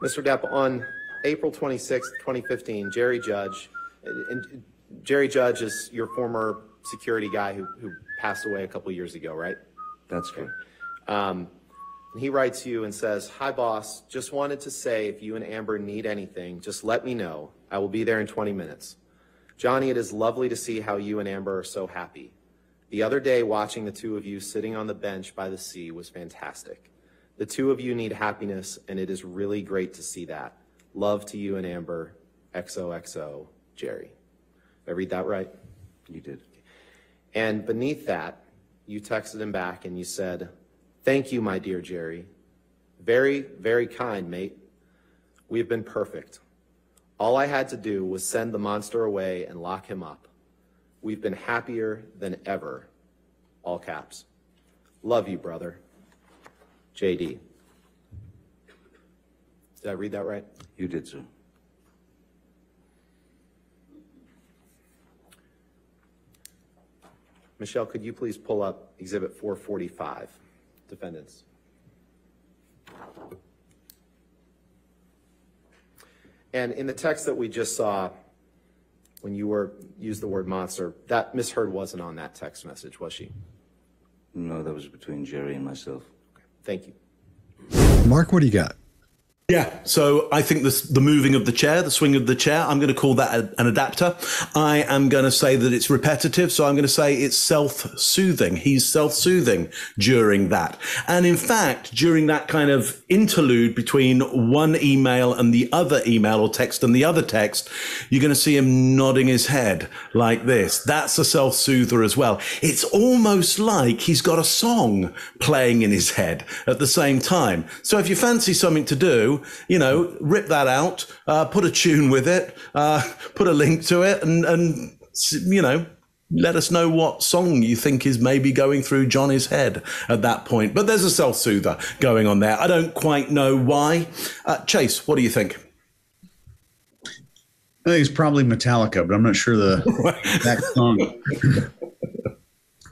Mr. Depp, on April 26, 2015, Jerry Judge, and Jerry Judge is your former security guy who, who passed away a couple years ago, right? That's correct. Um, and he writes you and says, Hi, boss. Just wanted to say if you and Amber need anything, just let me know. I will be there in 20 minutes. Johnny, it is lovely to see how you and Amber are so happy. The other day, watching the two of you sitting on the bench by the sea was fantastic. The two of you need happiness, and it is really great to see that. Love to you and Amber. XOXO, Jerry. Did I read that right? You did. And beneath that, you texted him back and you said, Thank you, my dear Jerry. Very, very kind, mate. We have been perfect. All I had to do was send the monster away and lock him up. We've been happier than ever. All caps. Love you, brother. JD. Did I read that right? You did, sir. Michelle, could you please pull up Exhibit 445, defendants? And in the text that we just saw, when you were used the word monster, that Miss Heard wasn't on that text message, was she? No, that was between Jerry and myself. Thank you. Mark, what do you got? Yeah, so I think this, the moving of the chair, the swing of the chair, I'm going to call that a, an adapter. I am going to say that it's repetitive, so I'm going to say it's self-soothing. He's self-soothing during that. And in fact, during that kind of interlude between one email and the other email or text and the other text, you're going to see him nodding his head like this. That's a self-soother as well. It's almost like he's got a song playing in his head at the same time. So if you fancy something to do, you know, rip that out, uh, put a tune with it, uh, put a link to it, and, and, you know, let us know what song you think is maybe going through Johnny's head at that point. But there's a self soother going on there. I don't quite know why. Uh, Chase, what do you think? I think it's probably Metallica, but I'm not sure the exact song.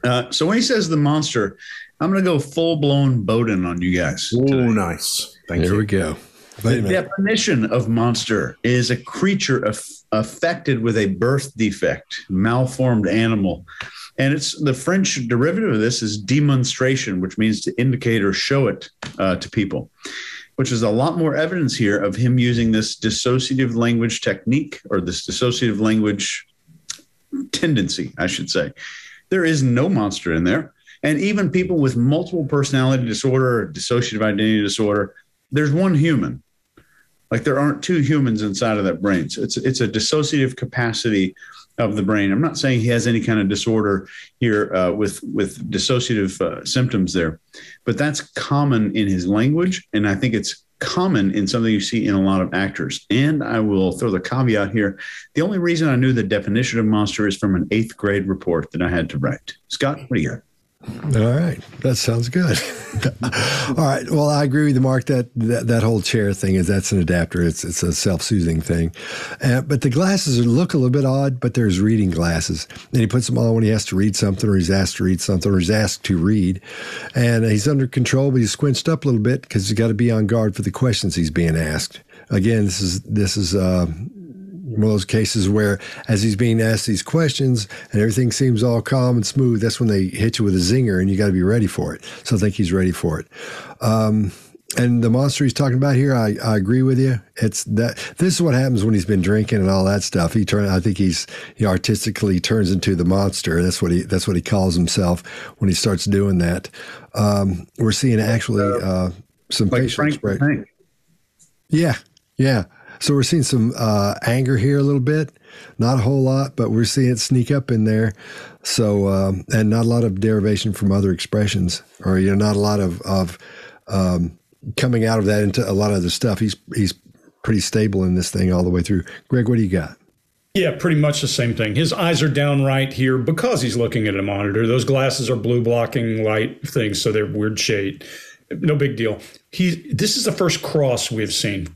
Uh, so when he says the monster, I'm going to go full blown Bowden on you guys. Oh, nice. Thank Here you. we go. The definition of monster is a creature af- affected with a birth defect, malformed animal. And it's the French derivative of this is demonstration, which means to indicate or show it uh, to people, which is a lot more evidence here of him using this dissociative language technique or this dissociative language tendency, I should say. There is no monster in there. And even people with multiple personality disorder or dissociative identity disorder, there's one human. Like there aren't two humans inside of that brain. So it's it's a dissociative capacity of the brain. I'm not saying he has any kind of disorder here uh, with with dissociative uh, symptoms there, but that's common in his language, and I think it's common in something you see in a lot of actors. And I will throw the caveat here: the only reason I knew the definition of monster is from an eighth grade report that I had to write. Scott, what do you got? All right, that sounds good. All right, well, I agree with you, Mark. That, that that whole chair thing is that's an adapter. It's it's a self soothing thing, uh, but the glasses look a little bit odd. But there's reading glasses, and he puts them on when he has to read something, or he's asked to read something, or he's asked to read, and he's under control, but he's squinched up a little bit because he's got to be on guard for the questions he's being asked. Again, this is this is. Uh, one of those cases where, as he's being asked these questions and everything seems all calm and smooth, that's when they hit you with a zinger and you got to be ready for it. So I think he's ready for it. Um, and the monster he's talking about here, I, I agree with you. It's that this is what happens when he's been drinking and all that stuff. He turn, I think he's he artistically turns into the monster. That's what he that's what he calls himself when he starts doing that. Um, we're seeing actually uh, some like facial expression. Yeah, yeah. So we're seeing some uh, anger here a little bit, not a whole lot, but we're seeing it sneak up in there. So um, and not a lot of derivation from other expressions, or you know, not a lot of of um, coming out of that into a lot of the stuff. He's he's pretty stable in this thing all the way through. Greg, what do you got? Yeah, pretty much the same thing. His eyes are down right here because he's looking at a monitor. Those glasses are blue blocking light things, so they're weird shade. No big deal. He this is the first cross we've seen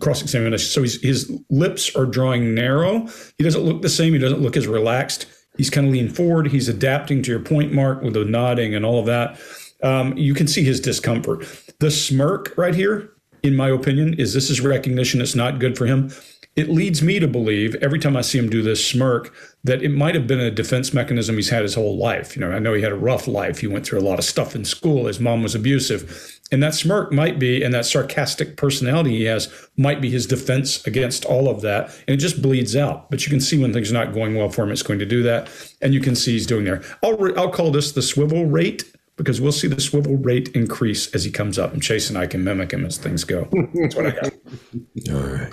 cross examination. So his lips are drawing narrow. He doesn't look the same. He doesn't look as relaxed. He's kind of leaning forward. He's adapting to your point, Mark, with the nodding and all of that. Um, you can see his discomfort. The smirk right here in my opinion, is this is recognition it's not good for him. It leads me to believe every time I see him do this smirk that it might have been a defense mechanism he's had his whole life. You know, I know he had a rough life. He went through a lot of stuff in school. His mom was abusive. And that smirk might be, and that sarcastic personality he has might be his defense against all of that. And it just bleeds out. But you can see when things are not going well for him, it's going to do that. And you can see he's doing there. I'll, re- I'll call this the swivel rate because we'll see the swivel rate increase as he comes up. And Chase and I can mimic him as things go. That's what I got. All right.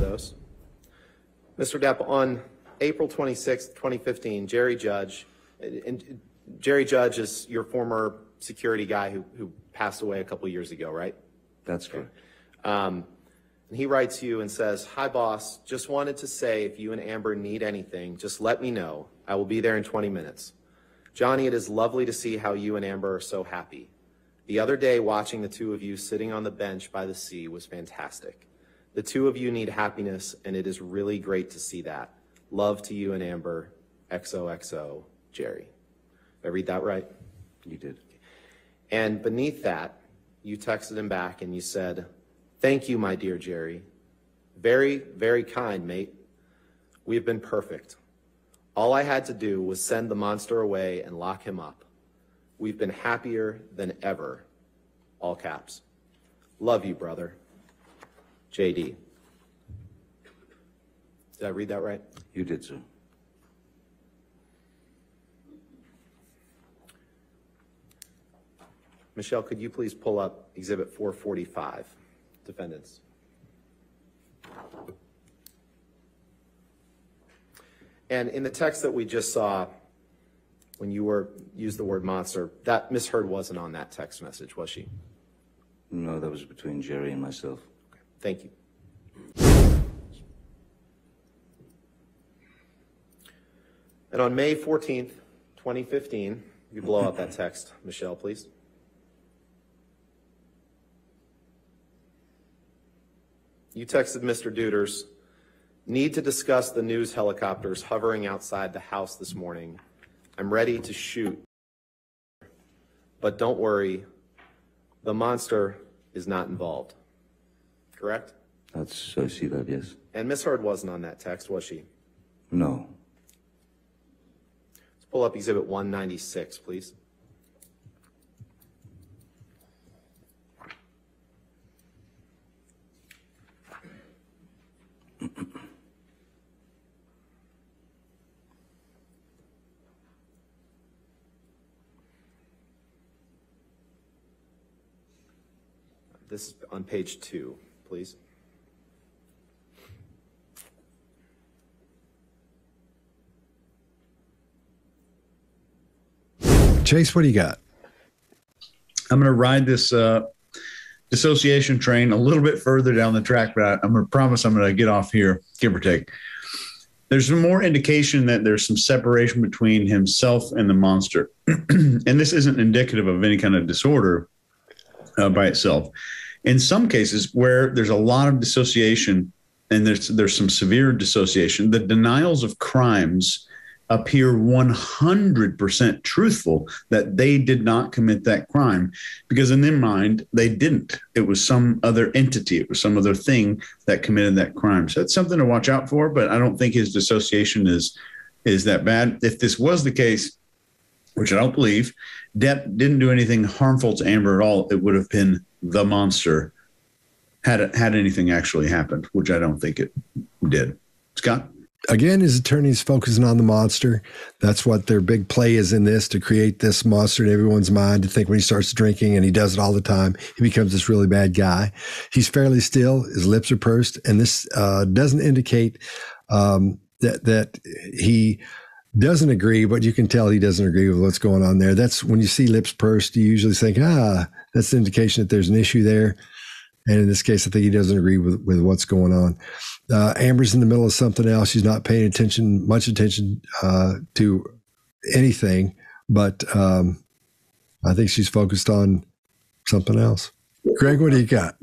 those. Mr. Depp, on April 26th, 2015, Jerry Judge, and Jerry Judge is your former security guy who, who passed away a couple years ago, right? That's correct. Um, and he writes you and says, Hi, boss. Just wanted to say if you and Amber need anything, just let me know. I will be there in 20 minutes. Johnny, it is lovely to see how you and Amber are so happy. The other day, watching the two of you sitting on the bench by the sea was fantastic. The two of you need happiness, and it is really great to see that. Love to you and Amber. XOXO, Jerry. Did I read that right? You did. And beneath that, you texted him back and you said, Thank you, my dear Jerry. Very, very kind, mate. We have been perfect. All I had to do was send the monster away and lock him up. We've been happier than ever. All caps. Love you, brother. JD. Did I read that right? You did, sir. Michelle, could you please pull up Exhibit 445, defendants? And in the text that we just saw, when you were used the word monster, that Miss Heard wasn't on that text message, was she? No, that was between Jerry and myself. Thank you. And on May 14th, 2015, you blow up that text, Michelle, please. You texted Mr. Deuters, need to discuss the news helicopters hovering outside the house this morning. I'm ready to shoot. But don't worry, the monster is not involved. Correct? That's, I see that, yes. And Miss Heard wasn't on that text, was she? No. Let's pull up Exhibit 196, please. This is on page two, please. Chase, what do you got? I'm going to ride this uh, dissociation train a little bit further down the track, but I, I'm going to promise I'm going to get off here, give or take. There's more indication that there's some separation between himself and the monster. and this isn't indicative of any kind of disorder uh, by itself. In some cases, where there's a lot of dissociation and there's there's some severe dissociation, the denials of crimes appear 100% truthful that they did not commit that crime because in their mind they didn't. It was some other entity. It was some other thing that committed that crime. So that's something to watch out for but i don't think his dissociation is is that bad. If this was the case which i don't believe depp didn't do anything harmful to amber at all it would have been the monster had it had anything actually happened which i don't think it did scott again, his attorney's focusing on the monster. That's what their big play is in this to create this monster in everyone's mind to think when he starts drinking and he does it all the time, he becomes this really bad guy. He's fairly still, his lips are pursed, and this uh, doesn't indicate um, that that he doesn't agree, but you can tell he doesn't agree with what's going on there. That's when you see lips pursed, you usually think, ah, that's an indication that there's an issue there. And in this case, I think he doesn't agree with, with what's going on. Uh, Amber's in the middle of something else. She's not paying attention, much attention uh, to anything, but um, I think she's focused on something else. Greg, what do you got?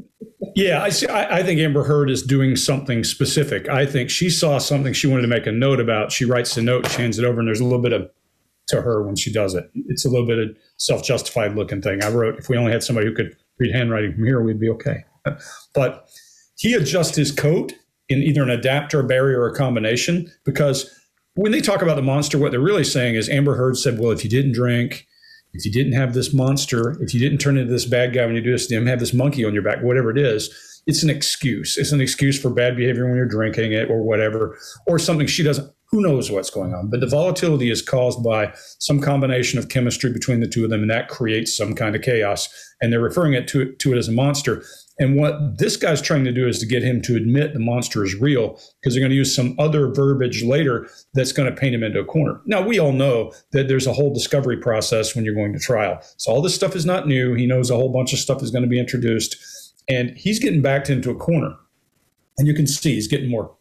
Yeah, I, see, I, I think Amber Heard is doing something specific. I think she saw something she wanted to make a note about. She writes the note, she hands it over, and there's a little bit of to her when she does it. It's a little bit of self justified looking thing. I wrote, if we only had somebody who could read handwriting from here, we'd be okay. but he adjusts his coat in either an adapter, barrier, or a combination because when they talk about the monster, what they're really saying is Amber Heard said, well, if you didn't drink, if you didn't have this monster, if you didn't turn into this bad guy when you do this him, have this monkey on your back, whatever it is, it's an excuse. It's an excuse for bad behavior when you're drinking it or whatever, or something she doesn't. Who knows what's going on? But the volatility is caused by some combination of chemistry between the two of them, and that creates some kind of chaos. And they're referring it to, to it as a monster. And what this guy's trying to do is to get him to admit the monster is real because they're going to use some other verbiage later that's going to paint him into a corner. Now, we all know that there's a whole discovery process when you're going to trial. So all this stuff is not new. He knows a whole bunch of stuff is going to be introduced. And he's getting backed into a corner. And you can see he's getting more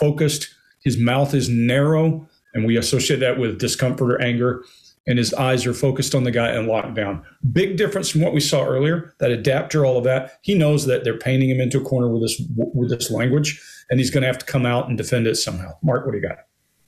focused. His mouth is narrow, and we associate that with discomfort or anger and his eyes are focused on the guy and locked down. Big difference from what we saw earlier. That adapter, all of that. He knows that they're painting him into a corner with this with this language, and he's going to have to come out and defend it somehow. Mark, what do you got?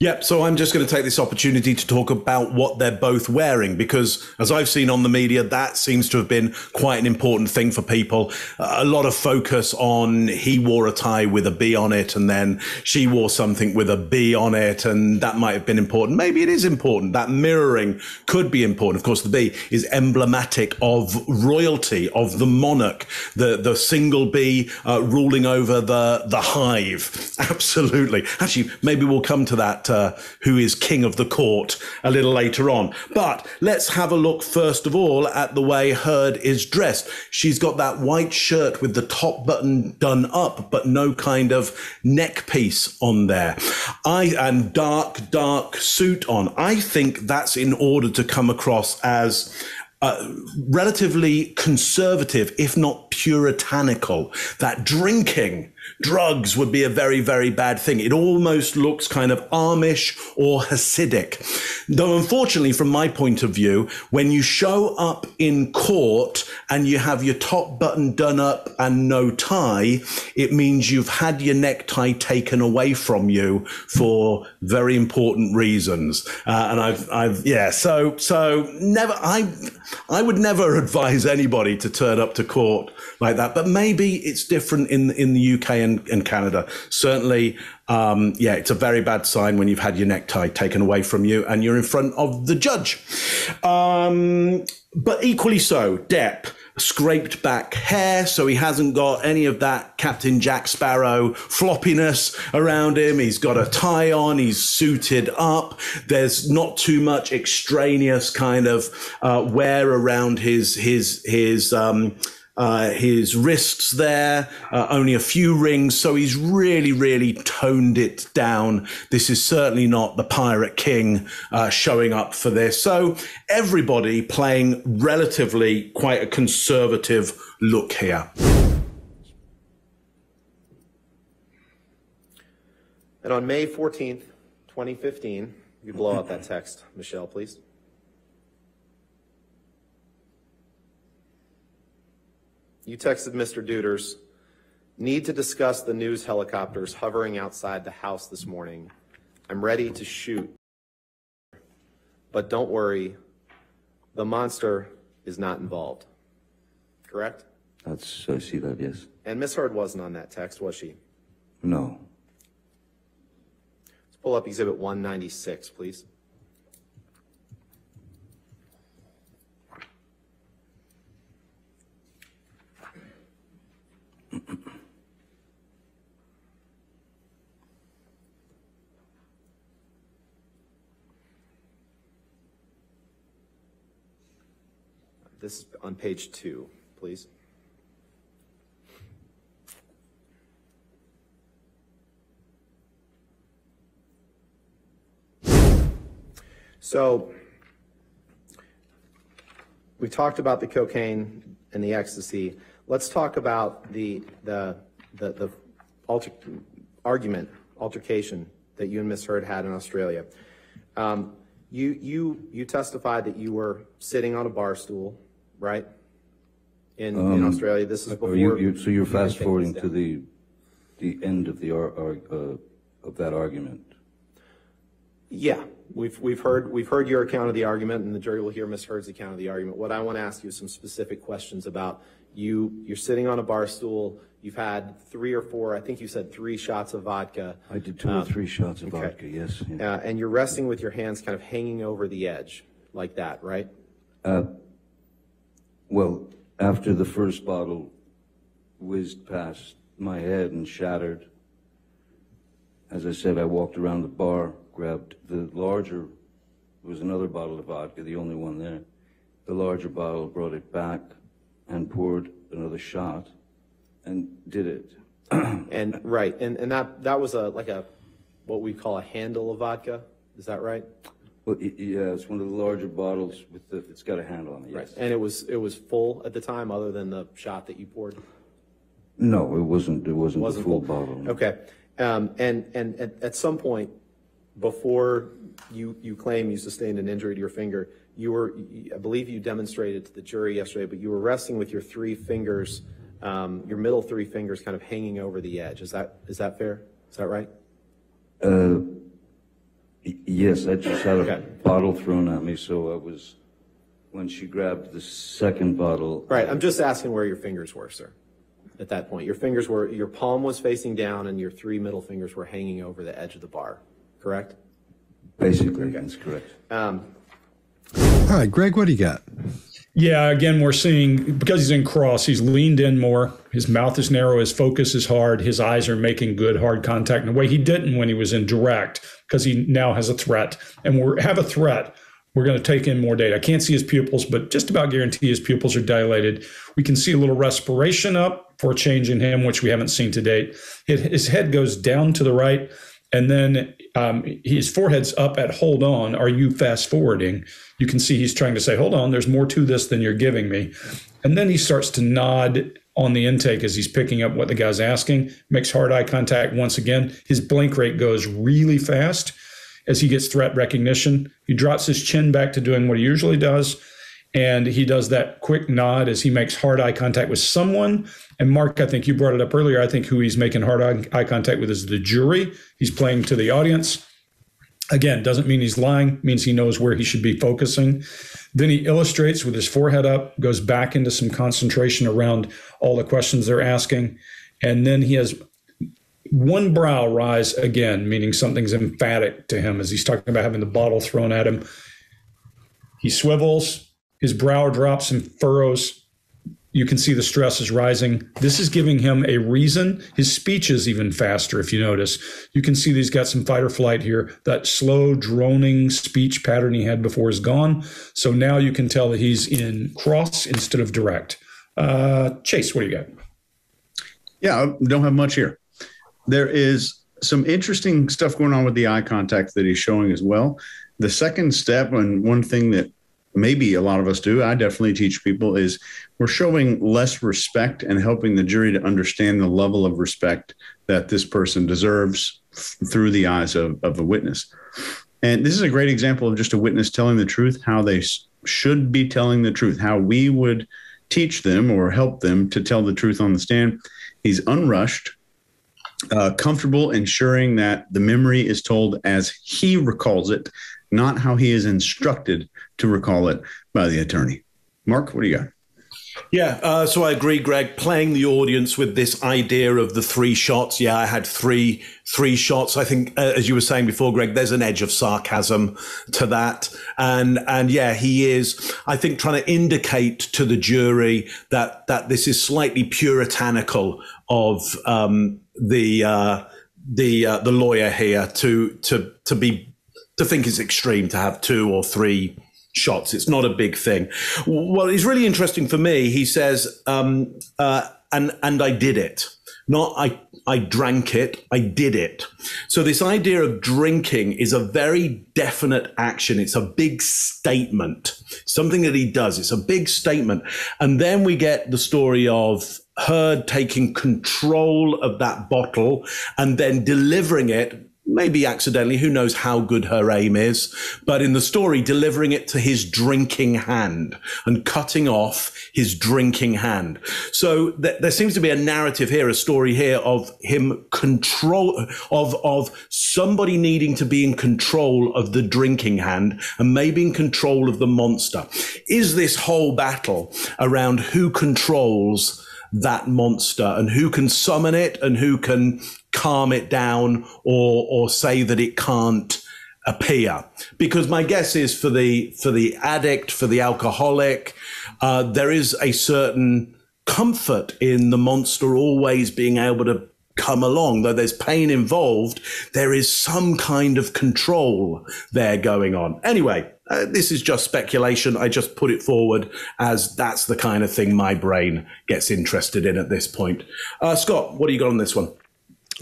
Yep. So I'm just going to take this opportunity to talk about what they're both wearing because, as I've seen on the media, that seems to have been quite an important thing for people. A lot of focus on he wore a tie with a B on it and then she wore something with a B on it, and that might have been important. Maybe it is important. That mirroring could be important. Of course, the B is emblematic of royalty, of the monarch, the, the single B uh, ruling over the, the hive. Absolutely. Actually, maybe we'll come to that uh, who is king of the court a little later on. But let's have a look first of all at the way Heard is dressed. She's got that white shirt with the top button done up, but no kind of neck piece on there. I and dark, dark suit on. I think that's in order to come across as uh, relatively conservative, if not puritanical. That drinking drugs would be a very, very bad thing. It almost looks kind of Amish or Hasidic. Though, unfortunately, from my point of view, when you show up in court and you have your top button done up and no tie, it means you've had your necktie taken away from you for very important reasons. Uh, and I've, I've, yeah, so, so never, I, I would never advise anybody to turn up to court like that. But maybe it's different in in the UK and, and Canada. Certainly, um, yeah, it's a very bad sign when you've had your necktie taken away from you and you're in front of the judge. Um, but equally so, Depp scraped back hair, so he hasn't got any of that Captain Jack Sparrow floppiness around him. He's got a tie on, he's suited up. There's not too much extraneous kind of uh, wear around his his his um, uh, his wrists there, uh, only a few rings. So he's really, really toned it down. This is certainly not the Pirate King uh, showing up for this. So everybody playing relatively quite a conservative look here. And on May 14th, 2015, you blow up that text, Michelle, please. You texted Mr. Deuters, need to discuss the news helicopters hovering outside the house this morning. I'm ready to shoot. But don't worry, the monster is not involved. Correct? That's, I see that, yes. And Miss Heard wasn't on that text, was she? No. Let's pull up Exhibit 196, please. This is on page two, please. So we talked about the cocaine and the ecstasy. Let's talk about the the the, the alter, argument altercation that you and Miss Heard had in Australia. Um, you you you testified that you were sitting on a bar stool, right? In in Australia, this is before. You, you, so you're fast forwarding to the, the end of the, ar- ar- uh, of that argument? Yeah, We've, we've heard, we've heard your account of the argument, and the jury will hear Ms. Heard's account of the argument. What I want to ask you is some specific questions about you, you're sitting on a bar stool, you've had three or four, I think you said three shots of vodka. I did two or three shots of Um, vodka, yes. yeah. Uh, and you're resting with your hands kind of hanging over the edge, like that, right? Well, after the first bottle whizzed past my head and shattered, as I said, I walked around the bar, grabbed the larger, there was another bottle of vodka, the only one there. The larger bottle, brought it back and poured another shot and did it. And, right, and, and that, that was a, like a, what we call a handle of vodka, is that right? Well, y- yeah, it's one of the larger bottles with the, it's got a handle on it, yes. And it was, it was full at the time, other than the shot that you poured? No, it wasn't, it wasn't the Wasn't full bottle. no. Okay, um, and, and at, at some point, before you, you claim you sustained an injury to your finger, you were, I believe you demonstrated to the jury yesterday, but you were resting with your three fingers, um, your middle three fingers kind of hanging over the edge. Is that, is that fair? Is that right? Y- Yes, I just had a Okay. bottle thrown at me, so I was, when she grabbed the second bottle. Right, I'm just asking where your fingers were, sir, at that point. Your fingers were, your palm was facing down and your three middle fingers were hanging over the edge of the bar, correct? Basically, that's correct. Um, All right, Greg, what do you got? Yeah, again, we're seeing because he's in cross, he's leaned in more. His mouth is narrow, his focus is hard, his eyes are making good hard contact in a way he didn't when he was in direct because he now has a threat. And we have a threat. We're going to take in more data. I can't see his pupils, but just about guarantee his pupils are dilated. We can see a little respiration up for a change in him, which we haven't seen to date. His his head goes down to the right, and then um, his forehead's up at hold on. Are you fast forwarding? You can see he's trying to say, hold on, there's more to this than you're giving me. And then he starts to nod on the intake as he's picking up what the guy's asking, makes hard eye contact once again. His blink rate goes really fast as he gets threat recognition. He drops his chin back to doing what he usually does. And he does that quick nod as he makes hard eye contact with someone. And Mark, I think you brought it up earlier. I think who he's making hard eye- eye contact with is the jury. He's playing to the audience. Again, doesn't mean he's lying, means he knows where he should be focusing. Then he illustrates with his forehead up, goes back into some concentration around all the questions they're asking. And then he has one brow rise again, meaning something's emphatic to him as he's talking about having the bottle thrown at him. He swivels, his brow drops and furrows. You can see the stress is rising. This is giving him a reason. His speech is even faster, if you notice. You can see that he's got some fight or flight here. That slow, droning speech pattern he had before is gone. So now you can tell that he's in cross instead of direct. Uh, Chase, what do you got? Yeah, I don't have much here. There is some interesting stuff going on with the eye contact that he's showing as well. The second step, and one thing that maybe a lot of us do, I definitely teach people, is we're showing less respect and helping the jury to understand the level of respect that this person deserves through the eyes of, of a witness. And this is a great example of just a witness telling the truth, how they should be telling the truth, how we would teach them or help them to tell the truth on the stand. He's unrushed, uh, comfortable, ensuring that the memory is told as he recalls it, not how he is instructed to recall it by the attorney. Mark, what do you got? Yeah, uh, so I agree, Greg. Playing the audience with this idea of the three shots. Yeah, I had three three shots. I think, uh, as you were saying before, Greg, there's an edge of sarcasm to that, and and yeah, he is. I think trying to indicate to the jury that that this is slightly puritanical of um, the uh, the uh, the lawyer here to to to be to think it's extreme to have two or three shots. It's not a big thing. Well, it's really interesting for me. He says, um, uh, and and I did it. Not I I drank it. I did it. So this idea of drinking is a very definite action. It's a big statement. Something that he does. It's a big statement. And then we get the story of Heard taking control of that bottle and then delivering it maybe accidentally, who knows how good her aim is, but in the story, delivering it to his drinking hand and cutting off his drinking hand. So th- there seems to be a narrative here, a story here of him control, of, of somebody needing to be in control of the drinking hand and maybe in control of the monster. Is this whole battle around who controls that monster and who can summon it and who can calm it down or or say that it can't appear. Because my guess is for the for the addict for the alcoholic uh, there is a certain comfort in the monster always being able to come along. Though there's pain involved there is some kind of control there going on. Anyway uh, this is just speculation i just put it forward as that's the kind of thing my brain gets interested in at this point uh, scott what do you got on this one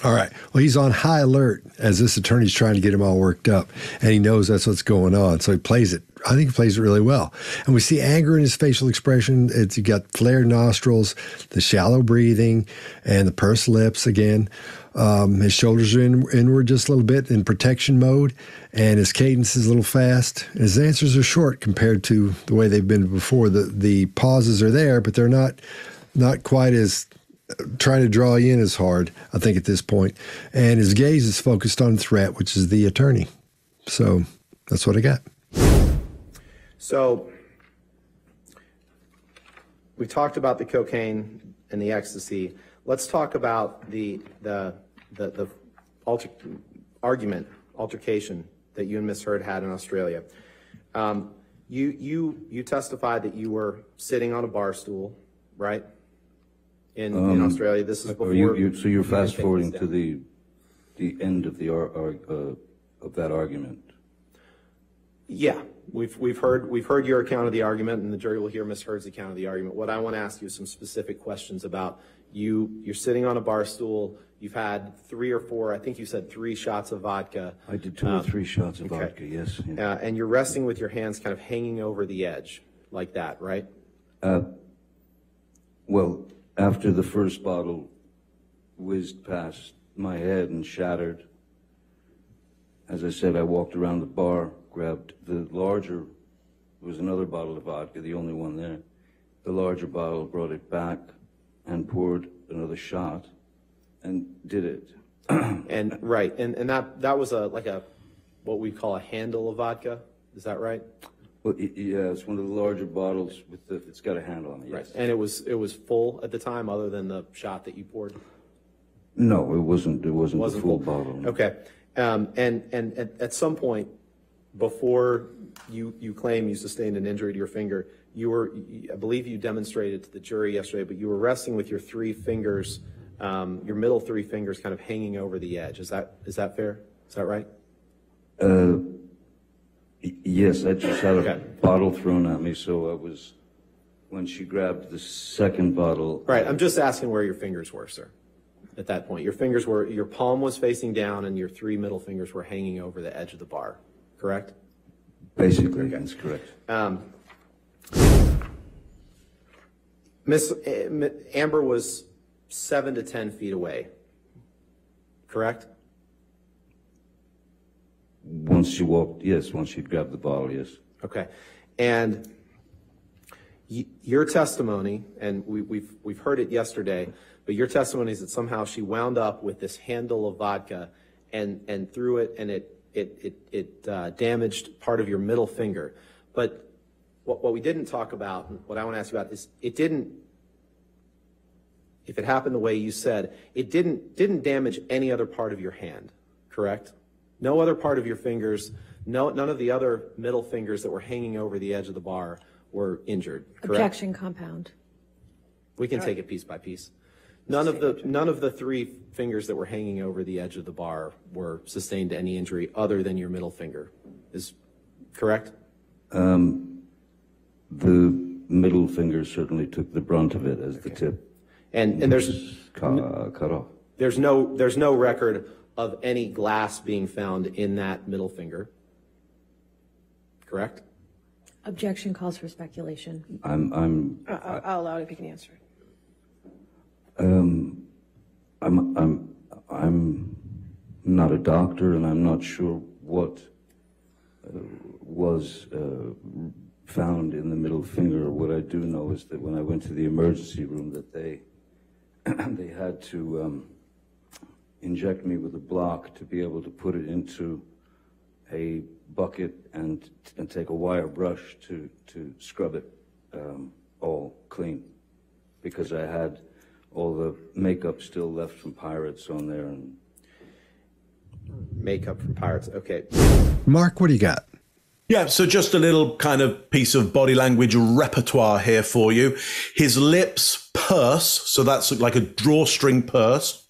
All right. Well, he's on high alert as this attorney's trying to get him all worked up, and he knows that's what's going on. So he plays it. I think he plays it really well. And we see anger in his facial expression. It's you got flared nostrils, the shallow breathing, and the pursed lips again. Um, his shoulders are in, inward just a little bit in protection mode, and his cadence is a little fast. His answers are short compared to the way they've been before. The the pauses are there, but they're not not quite as trying to draw you in as hard, I think, at this. And his gaze is focused on threat, which is the attorney. So that's what I got. So we talked about the cocaine and the ecstasy. Let's talk about the the the, the alter, argument altercation that you and Miss Heard had in Australia. Um, you you you testified that you were sitting on a bar stool, right? In in Australia, this is before. You, you, so you're fast forwarding to the, the end of the, ar- ar- uh, of that argument? Yeah, we've, we've heard, we've heard your account of the argument, and the jury will hear Ms. Heard's account of the argument. What I want to ask you is some specific questions about you, you're sitting on a bar stool, you've had three or four, I think you said three shots of vodka. I did two or three shots of Um, okay. vodka, yes. yeah. Uh, and you're resting with your hands kind of hanging over the edge, like that, right? Well, after the first bottle whizzed past my head and shattered, as I said, I walked around the bar, grabbed the larger, there was another bottle of vodka, the only one there. The larger bottle, brought it back and poured another shot and did it. And, right, and, and that, that was a, like a, what we call a handle of vodka, is that right? Well, y- yeah, it's one of the larger bottles with the, it's got a handle on it, yes. And it was, it was full at the time, other than the shot that you poured? No, it wasn't, it wasn't the Wasn't full full. bottle. Okay. Um, and, and at, at some point, before you, you claim you sustained an injury to your finger, you were, I believe you demonstrated to the jury yesterday, but you were resting with your three fingers, um, your middle three fingers kind of hanging over the edge. Is that, is that fair? Is that right? Y- Yes, I just had a Okay. bottle thrown at me, so I was, when she grabbed the second bottle. Right. I'm just asking where your fingers were, sir. At that point, your fingers were, your palm was facing down and your three middle fingers were hanging over the edge of the bar, correct? Basically, that's correct. Miss eh, Amber was seven to 10 feet away, correct? Once she walked, yes, once she grabbed the bottle, yes. Okay. And y- your testimony, and we, we've, we've heard it yesterday, but your testimony is that somehow she wound up with this handle of vodka and, and threw it and it, it, it, it uh, damaged part of your middle finger. But what, what we didn't talk about, and what I want to ask you about is it didn't, if it happened the way you said, it didn't, didn't damage any other part of your hand, correct? No other part of your fingers, no, none of the other middle fingers that were hanging over the edge of the bar were injured, correct? Objection compound. We can take it piece by piece. None of the, none of the three fingers that were hanging over the edge of the bar were sustained any injury other than your middle finger. Is correct? Um, The middle finger certainly took the brunt of it as the tip And, and there's, was cut, cut off. there's no, there's no record of any glass being found in that middle finger. Correct? Objection calls for speculation. I'm, I'm, I- I'll I'll allow it if you can answer it. I'm, I'm, I'm not a doctor, and I'm not sure what uh, was uh, found in the middle finger. What I do know is that when I went to the emergency room, that they they had to um, inject me with a block to be able to put it into a bucket and and take a wire brush to to scrub it um, all clean because I had all the makeup still left from pirates on there and Makeup from Pirates. Okay. Mark, what do you got? Yeah, so just a little kind of piece of body language repertoire here for you. His lips purse, so that's like a drawstring purse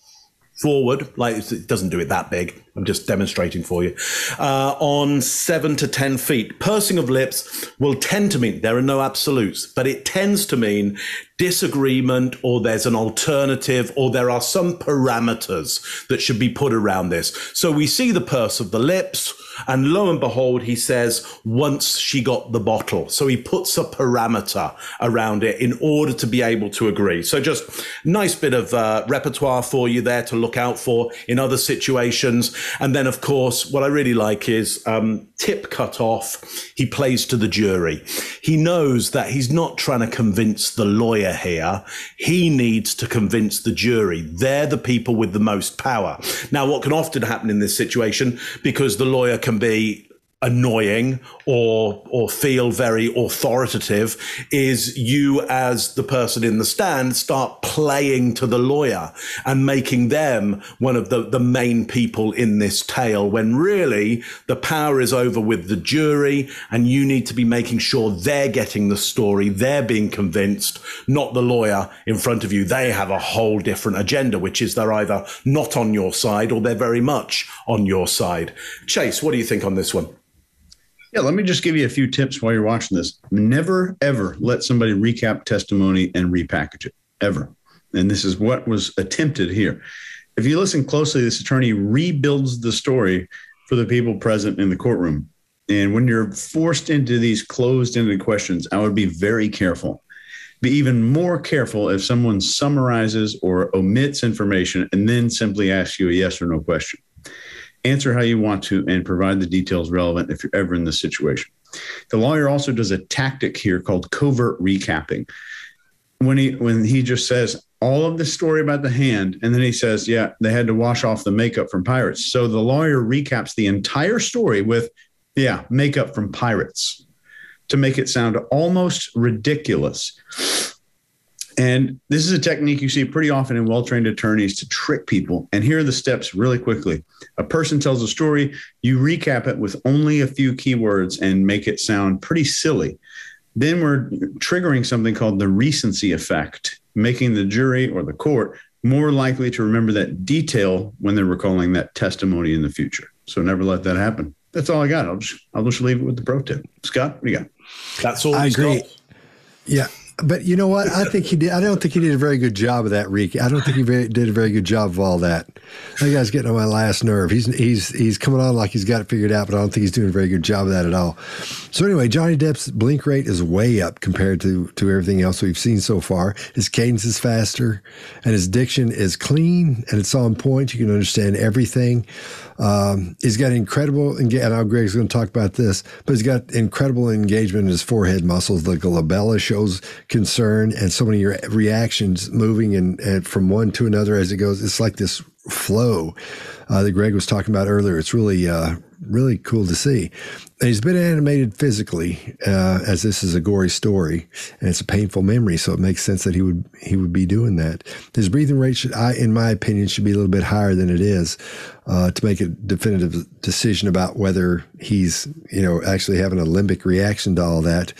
forward, like it doesn't do it that big. I'm just demonstrating for you. Uh, on seven to 10 feet. Pursing of lips will tend to mean, there are no absolutes, but it tends to mean disagreement or there's an alternative or there are some parameters that should be put around this. So we see the purse of the lips. And lo and behold, he says, once she got the bottle. So he puts a parameter around it in order to be able to agree. So just nice bit of uh, repertoire for you there to look out for in other situations. And then, of course, what I really like is um, tip cut off. He plays to the jury. He knows that he's not trying to convince the lawyer here. He needs to convince the jury. They're the people with the most power. Now, what can often happen in this situation, because the lawyer can be annoying or or feel very authoritative is you as the person in the stand start playing to the lawyer and making them one of the the main people in this tale when really the power is over with the jury and you need to be making sure they're getting the story they're being convinced not the lawyer in front of you. They have a whole different agenda which is they're either not on your side or they're very much on your side. Chase what do you think on this one Yeah, let me just give you a few tips while you're watching this. Never, ever let somebody recap testimony and repackage it, ever. And this is what was attempted here. If you listen closely, this attorney rebuilds the story for the people present in the courtroom. And when you're forced into these closed ended questions, I would be very careful. Be even more careful if someone summarizes or omits information and then simply asks you a yes or no question answer how you want to and provide the details relevant if you're ever in this situation. The lawyer also does a tactic here called covert recapping. When he when he just says all of the story about the hand and then he says, "Yeah, they had to wash off the makeup from pirates." So the lawyer recaps the entire story with, "Yeah, makeup from pirates." To make it sound almost ridiculous. And this is a technique you see pretty often in well trained attorneys to trick people. And here are the steps really quickly. A person tells a story, you recap it with only a few keywords and make it sound pretty silly. Then we're triggering something called the recency effect, making the jury or the court more likely to remember that detail when they're recalling that testimony in the future. So never let that happen. That's all I got. I'll just, I'll just leave it with the pro tip. Scott, what do you got? that's all I agree. got. Yeah. But you know what? I think he did. I don't think he did a very good job of that, Reek. I don't think he very, did a very good job of all that. That guy's getting on my last nerve. He's he's he's coming on like he's got it figured out, but I don't think he's doing a very good job of that at all. So anyway, Johnny Depp's blink rate is way up compared to to everything else we've seen so far. His cadence is faster, and his diction is clean and it's on point. You can understand everything. Um, he's got incredible, and I know Greg's going to talk about this, but he's got incredible engagement in his forehead muscles. The glabella shows concern, and so many re- reactions moving and, and from one to another as it goes. It's like this flow uh, that Greg was talking about earlier. It's really, uh, really cool to see. And he's been animated physically, uh, as this is a gory story and it's a painful memory, so it makes sense that he would he would be doing that. His breathing rate should, I, in my opinion, should be a little bit higher than it is uh, to make a definitive decision about whether he's you know actually having a limbic reaction to all that.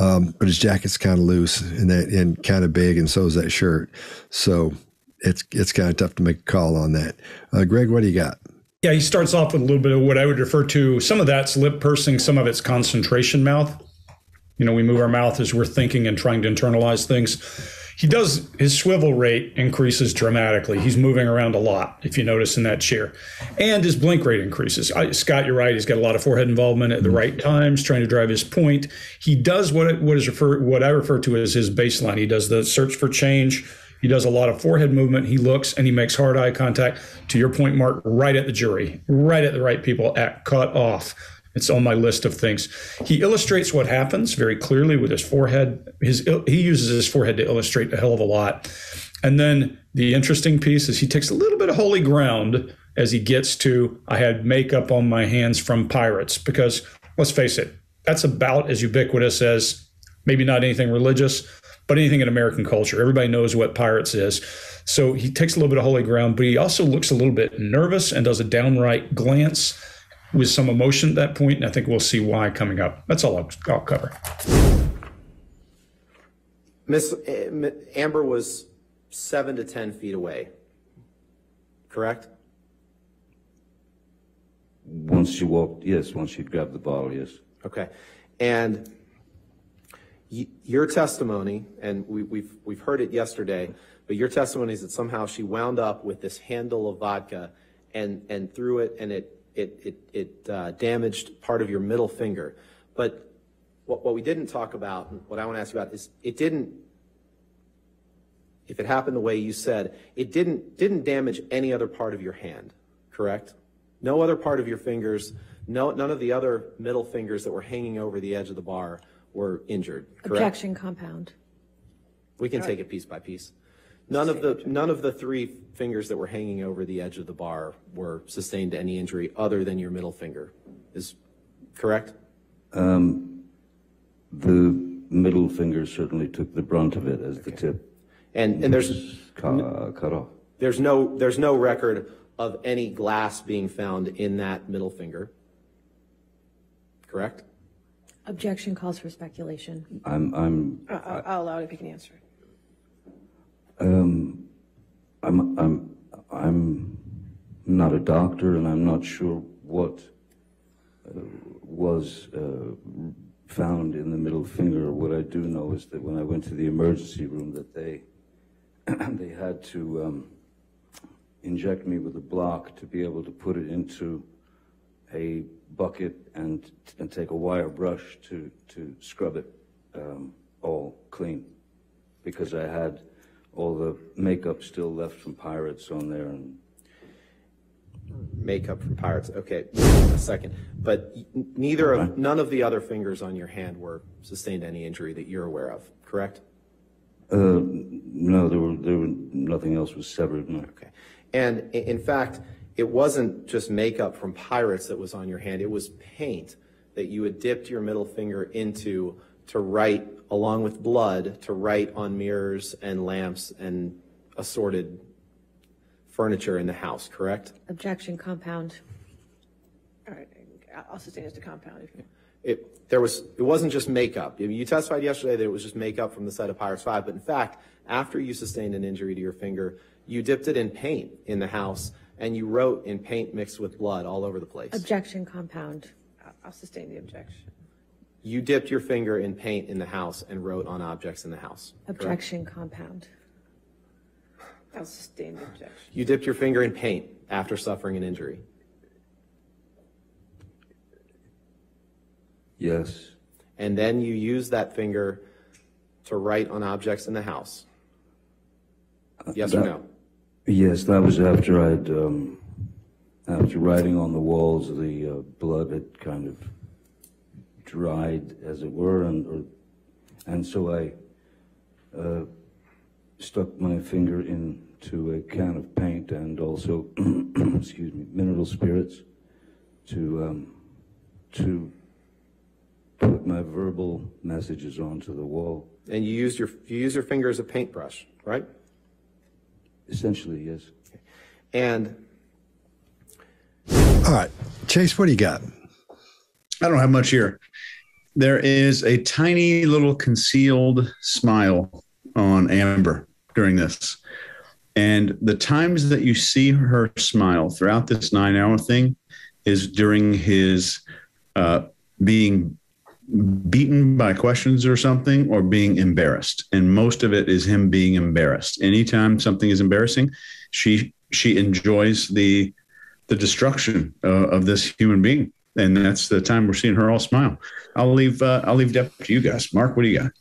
Um, but his jacket's kind of loose and that and kind of big, and so is that shirt. So it's it's kind of tough to make a call on that. Uh, Greg, what do you got? Yeah, he starts off with a little bit of what I would refer to some of that's lip pursing, some of it's concentration mouth. You know, we move our mouth as we're thinking and trying to internalize things. He does his swivel rate increases dramatically. He's moving around a lot, if you notice in that chair, and his blink rate increases. I, Scott, you're right. He's got a lot of forehead involvement at the mm. right times, trying to drive his point. He does what what is refer what I refer to as his baseline. He does the search for change He does a lot of forehead movement. He looks and he makes hard eye contact. To your point, Mark, right at the jury, right at the right people, at cut off. It's on my list of things. He illustrates what happens very clearly with his forehead. His he uses his forehead to illustrate a hell of a lot. And then the interesting piece is he takes a little bit of holy ground as he gets to I had makeup on my hands from pirates because let's face it, that's about as ubiquitous as maybe not anything religious, but anything in American culture. Everybody knows what pirates is. So he takes a little bit of holy ground, but he also looks a little bit nervous and does a downright glance with some emotion at that point, and I think we'll see why coming up. That's all I'll, I'll cover. Miss uh, Amber was seven to 10 feet away, correct? Once she walked, yes, once she grabbed the bottle, yes. Okay. And y- your testimony, and we, we've, we've heard it yesterday, but your testimony is that somehow she wound up with this handle of vodka and, and threw it and it, it, it, it uh, damaged part of your middle finger. But what, what we didn't talk about, and what I want to ask you about is it didn't, if it happened the way you said, it didn't, didn't damage any other part of your hand, correct? No other part of your fingers, no, none of the other middle fingers that were hanging over the edge of the bar were injured, correct? Objection compound. We can take it piece by piece. None of the, none of the three fingers that were hanging over the edge of the bar were sustained any injury other than your middle finger. Is correct? Um, the middle finger certainly took the brunt of it as the tip And, and there's, cut, cut off. there's no, there's no record of any glass being found in that middle finger. Correct? Objection calls for speculation. I'm, I'm, I- I'll I'll allow it if you can answer it. Um, I'm, I'm, I'm not a doctor, and I'm not sure what uh, was uh, found in the middle finger. What I do know is that when I went to the emergency room, that they they had to um, inject me with a block to be able to put it into a bucket and and take a wire brush to to scrub it um, all clean because I had all the makeup still left from pirates on there and Makeup from pirates. Okay, a second. But neither of, none of the other fingers on your hand were sustained any injury that you're aware of, correct? uh, no there were there were nothing else was severed no. Okay. And in fact, it wasn't just makeup from pirates that was on your hand, it was paint that you had dipped your middle finger into to write, along with blood, to write on mirrors and lamps and assorted furniture in the house, correct? Objection compound. All right, I'll sustain as to compound if you. It, there was, it wasn't just makeup. You testified yesterday that it was just makeup from the set of Pirates 5, but in fact, after you sustained an injury to your finger, you dipped it in paint in the house and you wrote in paint mixed with blood all over the place. Objection compound. I'll- I'll sustain the objection. You dipped your finger in paint in the house and wrote on objects in the house. correct? Objection compound. I'll sustain the objection. You dipped your finger in paint after suffering an injury. yes And then you used that finger to write on objects in the house. Yes or that- no? yes that was after I'd um, after writing on the walls the uh, blood had kind of dried as it were and or, and so I uh, stuck my finger into a can of paint and also excuse me mineral spirits to um, to put my verbal messages onto the wall And you use your, you use your finger as a paintbrush, right? essentially yes And All right, Chase, what do you got? I don't have much here. There is a tiny little concealed smile on Amber during this. And the times that you see her smile throughout this nine hour thing is during his uh, being beaten by questions or something or being embarrassed. And most of it is him being embarrassed. Anytime something is embarrassing, she she enjoys the the destruction uh, of this human being. And that's the time we're seeing her all smile. I'll leave. Uh, I'll leave it up to you guys. Mark, what do you got?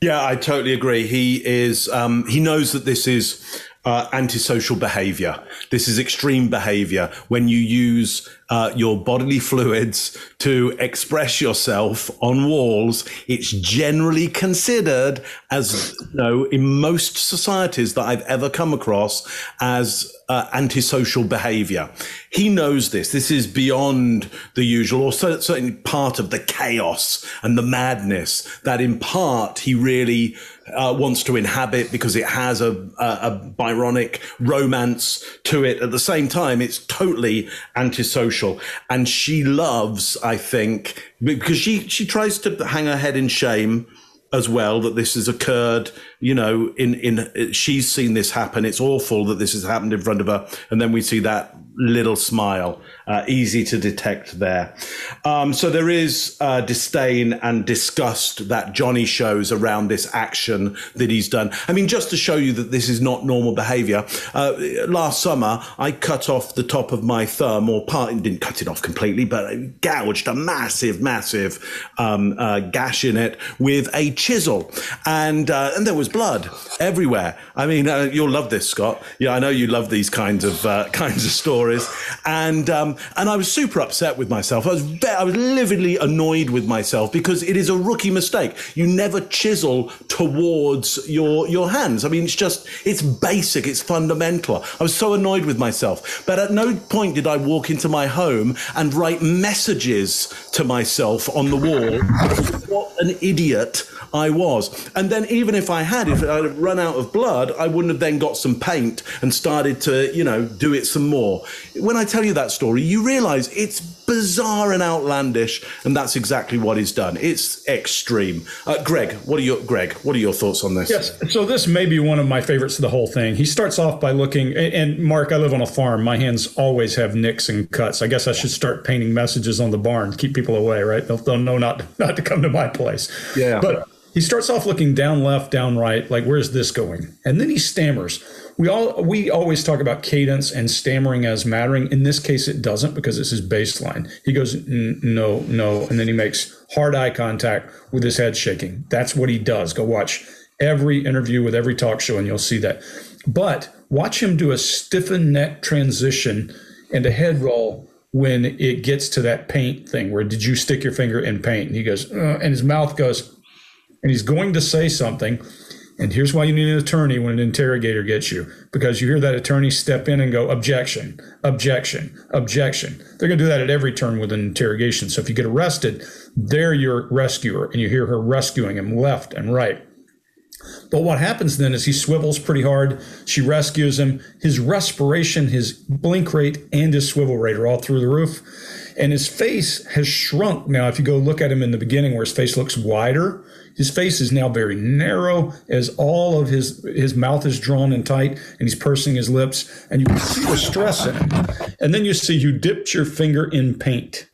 Yeah, I totally agree. He is. Um, he knows that this is uh, antisocial behavior. This is extreme behavior when you use uh, your bodily fluids to express yourself on walls. It's generally considered as, you know, in most societies that I've ever come across as uh, antisocial behavior. He knows this. This is beyond the usual, or cer- certainly part of the chaos and the madness that in part he really uh, wants to inhabit because it has a, a, a Byronic romance to it. At the same time, it's totally antisocial. And she loves, I think, because she, she tries to hang her head in shame as well that this has occurred you know in in she's seen this happen it's awful that this has happened in front of her and then we see that little smile uh, easy to detect there. Um, so there is uh, disdain and disgust that johnny shows around this action that he's done. I mean just to show you that this is not normal behavior uh, last summer i cut off the top of my thumb or part didn't cut it off completely but I gouged a massive massive um, uh, gash in it with a chisel. And uh, and there was blood everywhere. I mean uh, you'll love this scott. Yeah i know you love these kinds of kinds of stories and um, and i was super upset with myself. I was ve- i was lividly annoyed with myself because it is a rookie mistake. You never chisel towards your your hands. I mean it's just it's basic it's fundamental. I was so annoyed with myself. But at no point did i walk into my home and write messages to myself on the wall. What an idiot I was. And then even if I had, if I had run out of blood, I wouldn't have then got some paint and started to, you know, do it some more. When I tell you that story, you realize it's bizarre and outlandish, and that's exactly what he's done. It's extreme. Uh, Greg, what are your Greg? What are your thoughts on this? Yes. So this may be one of my favorites of the whole thing. He starts off by looking, and- Mark, I live on a farm. My hands always have nicks and cuts. I guess I should start painting messages on the barn to keep people away, right? They'll, they'll know not not to come to my place. Yeah. But he starts off looking down left, down right, like where's this going? And then he stammers. We all we always talk about cadence and stammering as mattering. In this case, it doesn't because it's his baseline. He goes no, no, and then he makes hard eye contact with his head shaking. That's what he does. Go watch every interview with every talk show, and you'll see that. But watch him do a stiffened neck transition and a head roll when it gets to that paint thing. Where did you stick your finger in paint? And he goes, uh, and his mouth goes and he's going to say something. And here's why you need an attorney when an interrogator gets you, because you hear that attorney step in and go, objection, objection, objection. They're going to do that at every turn with an interrogation. So if you get arrested, they're your rescuer, and you hear her rescuing him left and right. But what happens then is he swivels pretty hard. She rescues him. His respiration, his blink rate, and his swivel rate are all through the roof. And his face has shrunk. Now, if you go look at him in the beginning where his face looks wider, his face is now very narrow as all of his his mouth is drawn and tight and he's pursing his lips and you can see the stress in him. And then you see you dipped your finger in paint.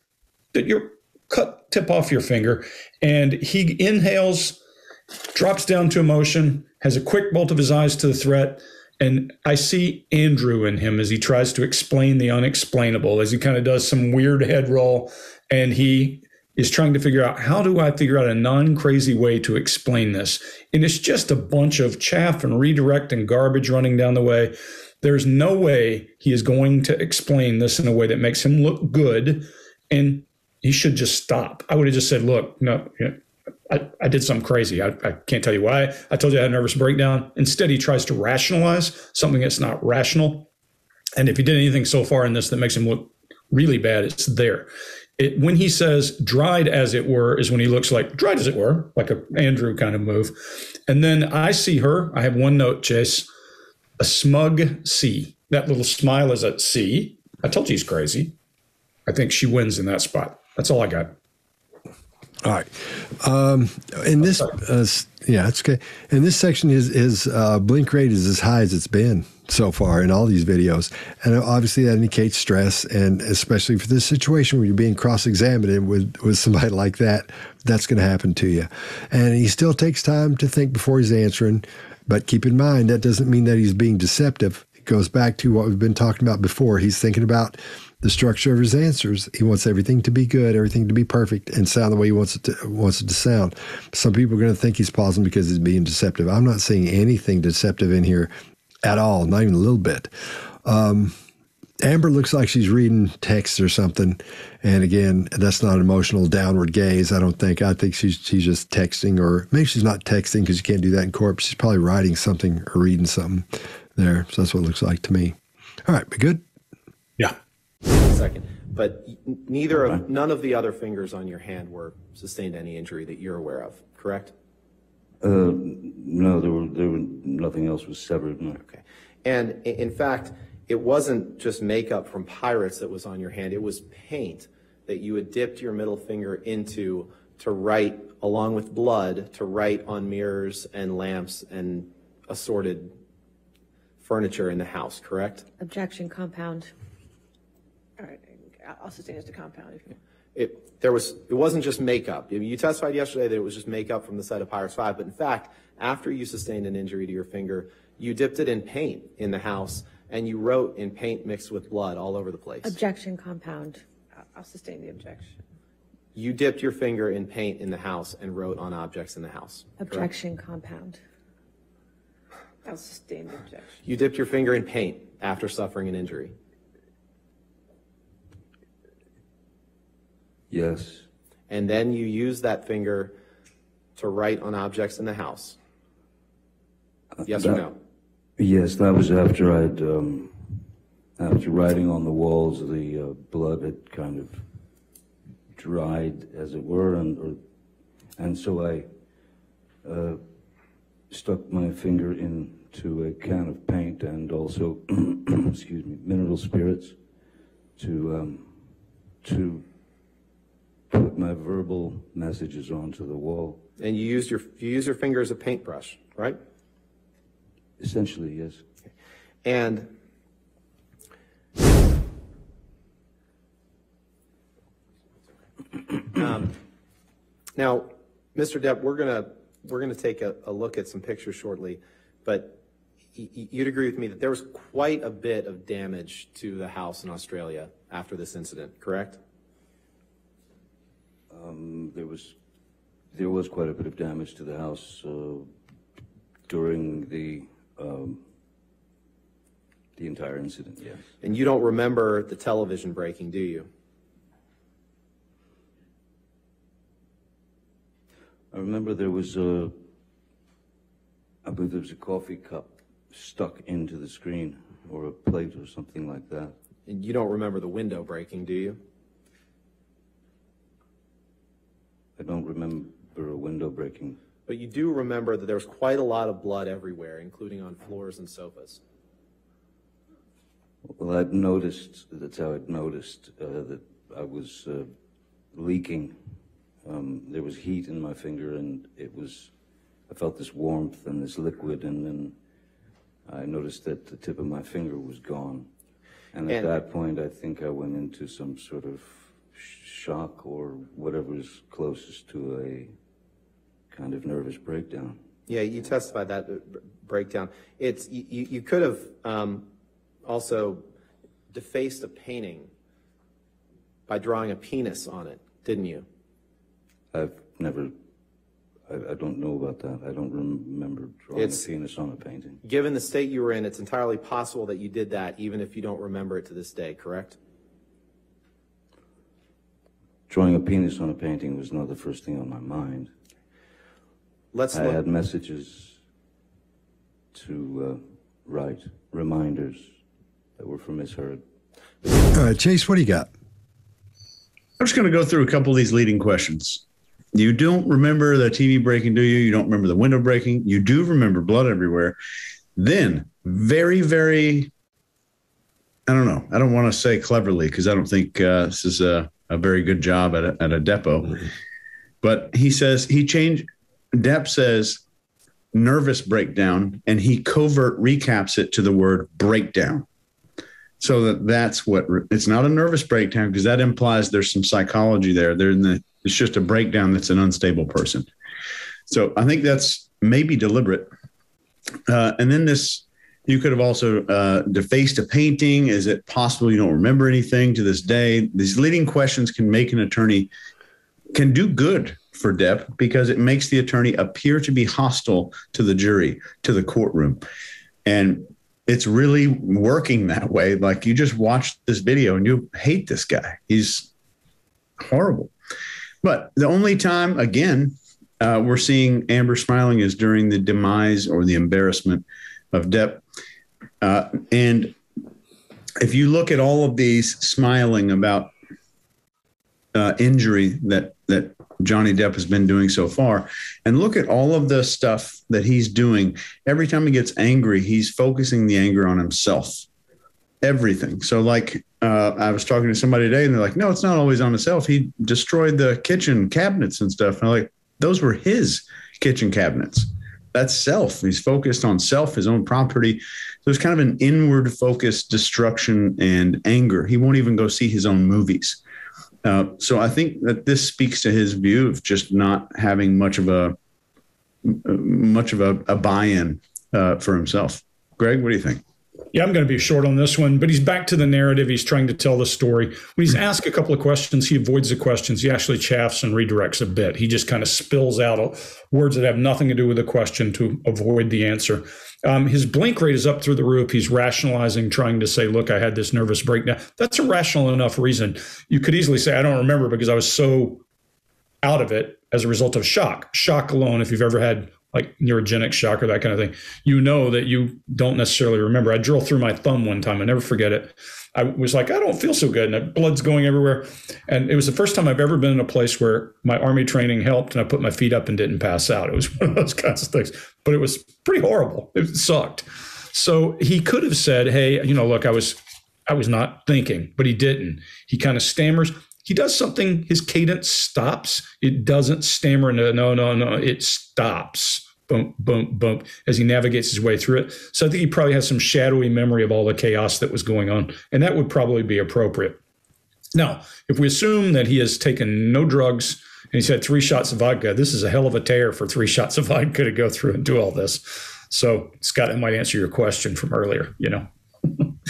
That your cut tip off your finger and he inhales drops down to emotion, has a quick bolt of his eyes to the threat. And I see Andrew in him as he tries to explain the unexplainable, as he kind of does some weird head roll. And he is trying to figure out how do I figure out a non crazy way to explain this? And it's just a bunch of chaff and redirect and garbage running down the way. There's no way he is going to explain this in a way that makes him look good. And he should just stop. I would have just said, look, no, you know, I, I did something crazy. I, I can't tell you why. I told you I had a nervous breakdown. Instead, he tries to rationalize something that's not rational. And if he did anything so far in this that makes him look really bad, it's there. It, when he says dried as it were, is when he looks like dried as it were, like a Andrew kind of move. And then I see her. I have one note, Chase, a smug C. That little smile is a C. I told you he's crazy. I think she wins in that spot. That's all I got. All right. Um, in this, uh, yeah, it's okay. In this section, his his uh, blink rate is as high as it's been so far in all these videos, and obviously that indicates stress, and especially for this situation where you're being cross-examined with with somebody like that, that's going to happen to you. And he still takes time to think before he's answering, but keep in mind that doesn't mean that he's being deceptive. It goes back to what we've been talking about before. He's thinking about the structure of his answers. He wants everything to be good, everything to be perfect, and sound the way he wants it to wants it to sound. Some people are going to think he's pausing because he's being deceptive. I'm not seeing anything deceptive in here at all, not even a little bit. Um, Amber looks like she's reading text or something, and again, that's not an emotional downward gaze. I don't think. I think she's she's just texting, or maybe she's not texting because you can't do that in court. She's probably writing something or reading something there. So that's what it looks like to me. All right, we good? Yeah. Second, but neither of, none of the other fingers on your hand were sustained any injury that you're aware of, correct? Uh, no, there were there were nothing else was severed. No. Okay. And in fact, it wasn't just makeup from pirates that was on your hand, it was paint that you had dipped your middle finger into to write, along with blood, to write on mirrors and lamps and assorted furniture in the house, correct? Objection, compound. All right, I'll- I'll sustain as to compound. if you- It, there was, it wasn't just makeup. You testified yesterday that it was just makeup from the set of Pirates 5, but in fact, after you sustained an injury to your finger, you dipped it in paint in the house and you wrote in paint mixed with blood all over the place. Objection, compound. I'll- sustain the objection. You dipped your finger in paint in the house and wrote on objects in the house. correct? Objection, compound. I'll sustain the objection. You dipped your finger in paint after suffering an injury. Yes. And then you use that finger to write on objects in the house. Yes or that- no? Yes, that was after I'd um, after writing on the walls, the uh, blood had kind of dried, as it were, and or, and so I uh, stuck my finger into a can of paint and also, excuse me, mineral spirits to um, to put my verbal messages onto the wall. And you used your, you used your finger as a paintbrush, right? Essentially, yes. And um, now, Mr. Depp, we're gonna we're gonna take a, a look at some pictures shortly, but you'd agree with me that there was quite a bit of damage to the house in Australia after this incident, correct? Um, there was there was quite a bit of damage to the house uh, during the um, the entire incident. Yes. And you don't remember the television breaking, do you? I remember there was a I believe there was a coffee cup stuck into the screen or a plate or something like that. And you don't remember the window breaking, do you? I don't remember a window breaking. But you do remember that there was quite a lot of blood everywhere, including on floors and sofas. Well, I'd noticed, that's how I'd noticed uh, that I was uh, leaking. Um, there was heat in my finger, and it was, I felt this warmth and this liquid, and then I noticed that the tip of my finger was gone. And at And- that point, I think I went into some sort of shock or whatever is closest to a kind of nervous breakdown. Yeah, you testified that breakdown. It's you, you you could have um, also defaced a painting by drawing a penis on it, didn't you? I've never, I, I don't know about that. I don't remember drawing It's- a penis on a painting. Given the state you were in, it's entirely possible that you did that, even if you don't remember it to this day. Correct? Drawing a penis on a painting was not the first thing on my mind. Let's I look. had messages to uh, write, reminders that were for Miss Heard. All right, Chase, what do you got? I'm just going to go through a couple of these leading questions. You don't remember the TV breaking, do you? You don't remember the window breaking. You do remember blood everywhere. Then, very, very, I don't know. I don't want to say cleverly because I don't think uh, this is a, a very good job at a, at a depot. But he says he changed, Depp says nervous breakdown, and he covert recaps it to the word breakdown so that that's what it's not a nervous breakdown because that implies there's some psychology there there the it's just a breakdown that's an unstable person so i think that's maybe deliberate uh, and then this You could have also uh, defaced a painting. Is it possible you don't remember anything to this day? These leading questions can make an attorney can do good for Depp because it makes the attorney appear to be hostile to the jury, to the courtroom. And it's really working that way. Like you just watch this video and you hate this guy. He's horrible. But the only time, again, uh, we're seeing Amber smiling is during the demise or the embarrassment of Depp. Uh, and if you look at all of these smiling about uh, injury that that Johnny Depp has been doing so far, and look at all of the stuff that he's doing. Every time he gets angry, he's focusing the anger on himself. Everything. So, like uh, I was talking to somebody today, and they're like, "No, it's not always on himself. He destroyed the kitchen cabinets and stuff." And I'm like, "Those were his kitchen cabinets." That's self. He's focused on self, his own property. So it's kind of an inward focused destruction and anger. He won't even go see his own movies. Uh, so I think that this speaks to his view of just not having much of a much of a, a buy-in uh, for himself. Greg, what do you think? Yeah, I'm going to be short on this one, but he's back to the narrative. He's trying to tell the story. When he's asked a couple of questions, he avoids the questions. He actually chaffs and redirects a bit. He just kind of spills out words that have nothing to do with the question to avoid the answer. Um, his blink rate is up through the roof. He's rationalizing, trying to say, look, I had this nervous breakdown. That's a rational enough reason. You could easily say, I don't remember because I was so out of it as a result of shock. Shock alone, if you've ever had like neurogenic shock or that kind of thing, you know that you don't necessarily remember. I drilled through my thumb one time. I never forget it. I was like, I don't feel so good, and blood's going everywhere. And it was the first time I've ever been in a place where my army training helped, and I put my feet up and didn't pass out. It was one of those kinds of things, but it was pretty horrible. It sucked. So he could have said, "Hey, you know, look, I was, I was not thinking," but he didn't. He kind of stammers. He does something. His cadence stops. It doesn't stammer. No, no, no, no. It stops boom, boom, boom, as he navigates his way through it. So I think he probably has some shadowy memory of all the chaos that was going on, and that would probably be appropriate. Now, if we assume that he has taken no drugs and he's had three shots of vodka, this is a hell of a tear for three shots of vodka to go through and do all this. So, Scott, that might answer your question from earlier, you know.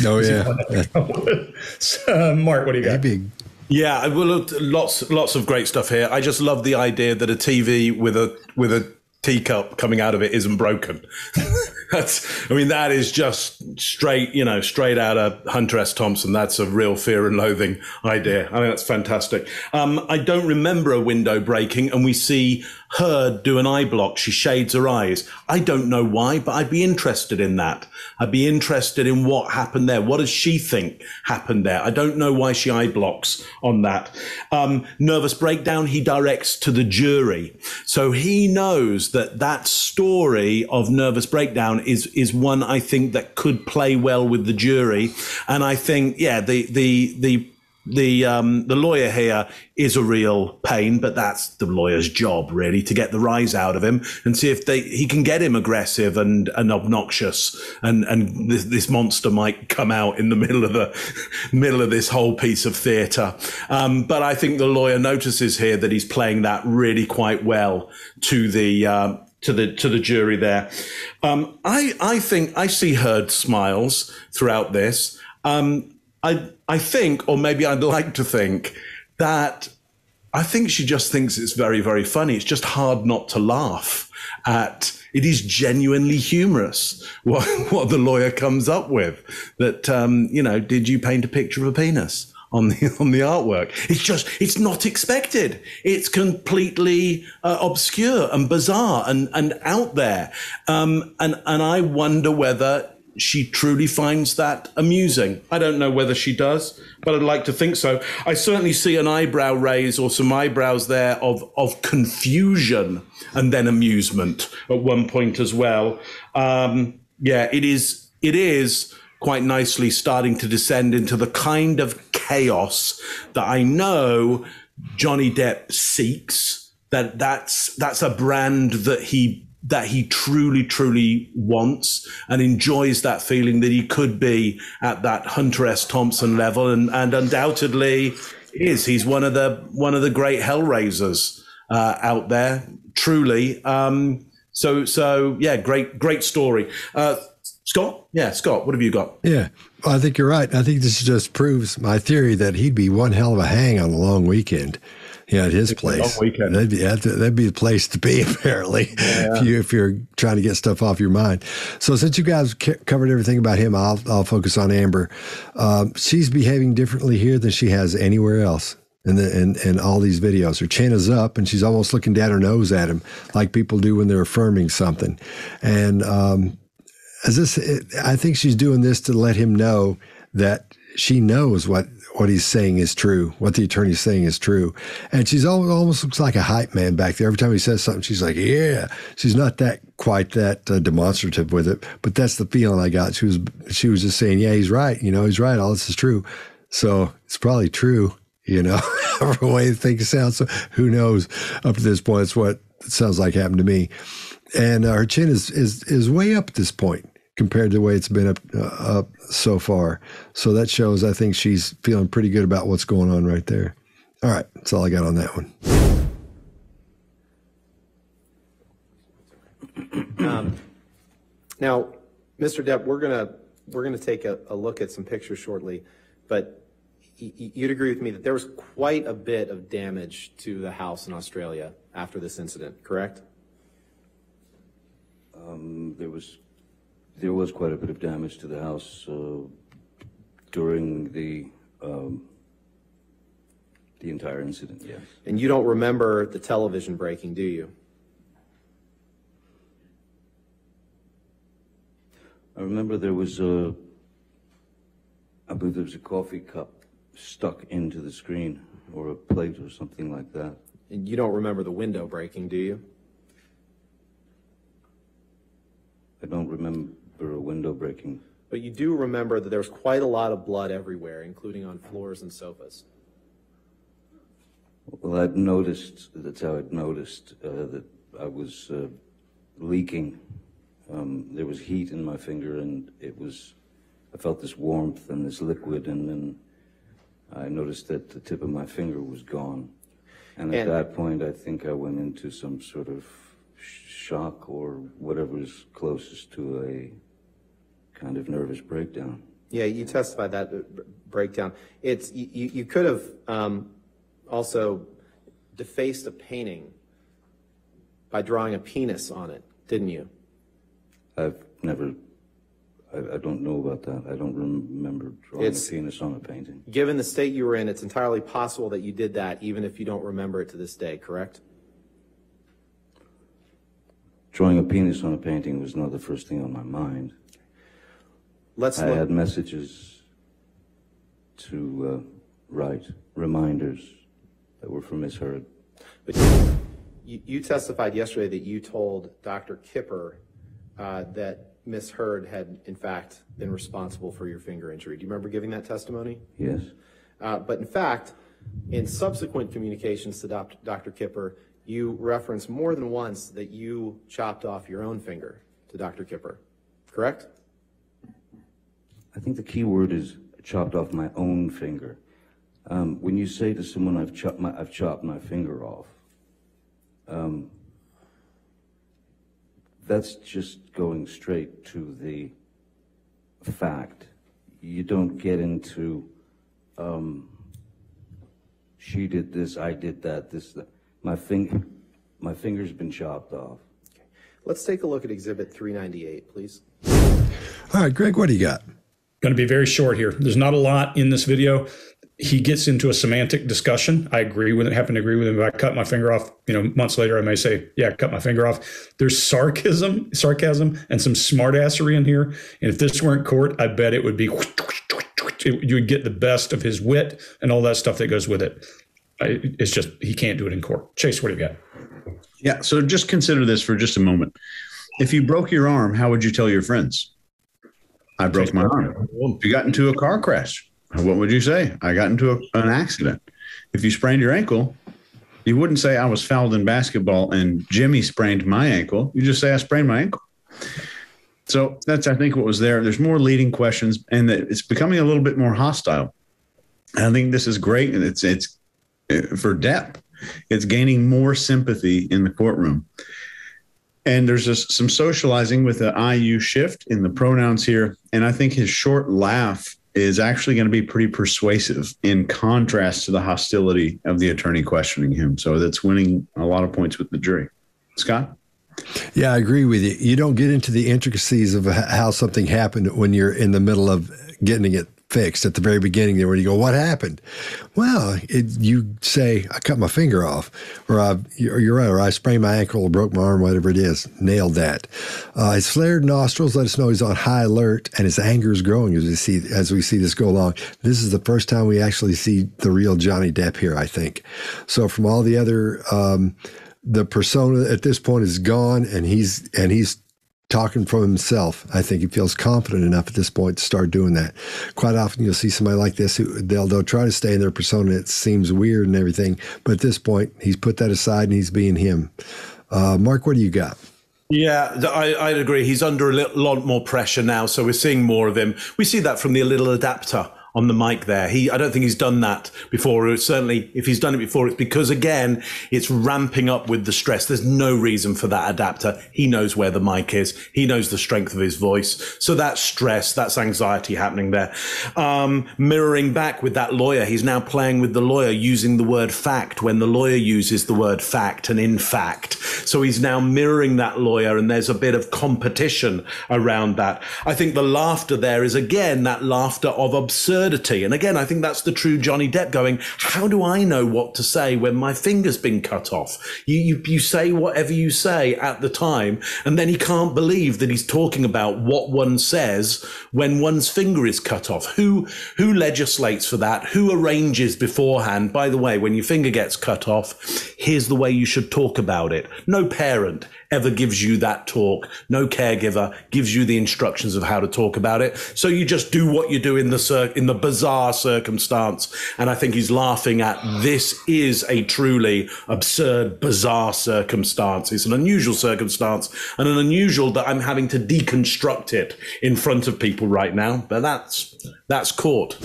Oh, yeah. so, Mark, what do you got? Big. Yeah, well, lots, lots of great stuff here. I just love the idea that a TV with a with a teacup coming out of it isn't broken. That's, I mean, that is just straight, you know, straight out of Hunter S. Thompson. That's a real fear and loathing idea. I mean, that's fantastic. Um, I don't remember a window breaking, and we see her do an eye block. She shades her eyes. I don't know why, but I'd be interested in that. I'd be interested in what happened there. What does she think happened there? I don't know why she eye blocks on that. Um, nervous breakdown, he directs to the jury. So he knows that that story of nervous breakdown is, is one I think that could play well with the jury. And I think, yeah, the, the, the, the um, the lawyer here is a real pain, but that's the lawyer's job really to get the rise out of him and see if they he can get him aggressive and and obnoxious and and this, this monster might come out in the middle of the middle of this whole piece of theatre. Um, but I think the lawyer notices here that he's playing that really quite well to the. Uh, to the to the jury there, um, I I think I see Heard smiles throughout this. Um, I I think, or maybe I'd like to think, that I think she just thinks it's very, very funny. It's just hard not to laugh at. It is genuinely humorous what, what the lawyer comes up with. That um, you know, did you paint a picture of a penis? on the on the artwork. It's just it's not expected. It's completely uh, obscure and bizarre and and out there. Um, and and I wonder whether she truly finds that amusing. I don't know whether she does, but I'd like to think so. I certainly see an eyebrow raise or some eyebrows there of, of confusion and then amusement at one point as well. Um, yeah, it is, it is quite nicely starting to descend into the kind of chaos that I know Johnny Depp seeks. That that's that's a brand that he that he truly, truly wants and enjoys that feeling that he could be at that Hunter S. Thompson level, and, and undoubtedly is. He's one of the one of the great hellraisers uh, out there, truly. Um, so, so yeah, great, great story. Uh, Scott? Yeah, Scott, what have you got? Yeah, well, I think you're right. I think this just proves my theory that he'd be one hell of a hang on a long weekend. Yeah, at his place. long weekend. That'd be, that'd be the place to be, apparently, if you if you're trying to get stuff off your mind. So, since you guys ca- covered everything about him, I'll I'll focus on Amber. Um, she's behaving differently here than she has anywhere else. In, the, in, in all these videos, her chin is up, and she's almost looking down her nose at him, like people do when they're affirming something. And um, as this, I think she's doing this to let him know that she knows what what he's saying is true, what the attorney's saying is true, and she's almost, almost looks like a hype man back there. Every time he says something, she's like, "Yeah." She's not that quite that uh, demonstrative with it, but that's the feeling I got. She was she was just saying, "Yeah, he's right. You know, he's right. All this is true." So it's probably true. You know, however way it sounds. So who knows? Up to this point, it's what it sounds like happened to me. And uh, her chin is is is way up at this point compared to the way it's been up, uh, up so far. So that shows I think she's feeling pretty good about what's going on right there. All right, that's all I got on that one. Now, Mr. Depp, we're gonna we're gonna take a, a look at some pictures shortly, but y- y- you'd agree with me that there was quite a bit of damage to the house in Australia after this incident, correct? Um, There was there was quite a bit of damage to the house uh, during the um, the entire incident. Yes, And you don't remember the television breaking, do you? I remember there was a I believe there was a coffee cup stuck into the screen or a plate or something like that. And you don't remember the window breaking, do you? I don't remember a window breaking. But you do remember that there was quite a lot of blood everywhere, including on floors and sofas. Well, I'd noticed, that's how I'd noticed uh, that I was uh, leaking. Um, there was heat in my finger, and it was, I felt this warmth and this liquid, and then I noticed that the tip of my finger was gone. And at And- that point, I think I went into some sort of shock or whatever is closest to a kind of nervous breakdown. Yeah, you testified that uh, breakdown. It's you, you you could have um, also defaced a painting by drawing a penis on it, didn't you? I've never, I, I don't know about that. I don't remember drawing It's- a penis on a painting. Given the state you were in, it's entirely possible that you did that, even if you don't remember it to this day. Correct? Drawing a penis on a painting was not the first thing on my mind. Let's I look. had messages to uh, write, reminders that were for Miss Heard. But you, you testified yesterday that you told Dr. Kipper uh, that Miss Heard had, in fact, been responsible for your finger injury. Do you remember giving that testimony? Yes, Uh, but in fact, in subsequent communications to Doc- Dr. Kipper, you referenced more than once that you chopped off your own finger to Dr. Kipper, correct? I think the key word is chopped off my own finger. Um, when you say to someone, "I've chopped my I've chopped my finger off," um, that's just going straight to the fact. You don't get into um, she did this, I did that, this, that. My finger, my finger's been chopped off. Let's take a look at Exhibit 398, please. All right, Greg, what do you got? Going to be very short here. There's not a lot in this video. He gets into a semantic discussion. I agree with it. Happen to agree with him. If I cut my finger off, you know, months later, I may say, "Yeah, cut my finger off." There's sarcasm, sarcasm, and some smartassery in here. And if this weren't court, I bet it would be. You would get the best of his wit and all that stuff that goes with it. I, it's just he can't do it in court. Chase, what do you got? Yeah. So just consider this for just a moment. If you broke your arm, how would you tell your friends? I broke my arm. If you got into a car crash, what would you say? I got into a, an accident. If you sprained your ankle, you wouldn't say I was fouled in basketball and Jimmy sprained my ankle. You just say I sprained my ankle. So that's I think what was there. There's more leading questions, and it's becoming a little bit more hostile. I think this is great, and it's it's uh, for Depp. It's gaining more sympathy in the courtroom. And there's just some socializing with the IU shift in the pronouns here. And I think his short laugh is actually going to be pretty persuasive in contrast to the hostility of the attorney questioning him. So that's winning a lot of points with the jury. Scott? Yeah, I agree with you. You don't get into the intricacies of how something happened when you're in the middle of getting it fixed at the very beginning there when you go, what happened? Well, it, you say, I cut my finger off, or, I, you're right, or I sprained my ankle or broke my arm, whatever it is. Nailed that. Uh, his flared nostrils let us know he's on high alert and his anger is growing as we see as we see this go along. This is the first time we actually see the real Johnny Depp here, I think. So from all the other um, the persona at this point is gone and he's and he's talking from himself. I think he feels confident enough at this point to start doing that. Quite often you'll see somebody like this who they'll they'll try to stay in their persona. It seems weird and everything, but at this point he's put that aside and he's being him. Uh, Mark, what do you got? Yeah, I, I'd agree. He's under a lot more pressure now, so we're seeing more of him. We see that from the little adapter on the mic there. He, I don't think he's done that before. Or certainly, if he's done it before, it's because again, it's ramping up with the stress. There's no reason for that adapter. He knows where the mic is. He knows the strength of his voice. So that's stress, that's anxiety happening there. Um, mirroring back with that lawyer, he's now playing with the lawyer using the word fact when the lawyer uses the word fact and in fact. So he's now mirroring that lawyer, and there's a bit of competition around that. I think the laughter there is again that laughter of absurdity. And again, I think that's the true Johnny Depp going, how do I know what to say when my finger's been cut off? You, you, you say whatever you say at the time, and then he can't believe that he's talking about what one says when one's finger is cut off. Who, who legislates for that? Who arranges beforehand? By the way, when your finger gets cut off, here's the way you should talk about it. No parent ever gives you that talk. No caregiver gives you the instructions of how to talk about it. So you just do what you do in the cir- in the bizarre circumstance. And I think he's laughing at this is a truly absurd, bizarre circumstance. It's an unusual circumstance and an unusual that I'm having to deconstruct it in front of people right now. But that's that's court.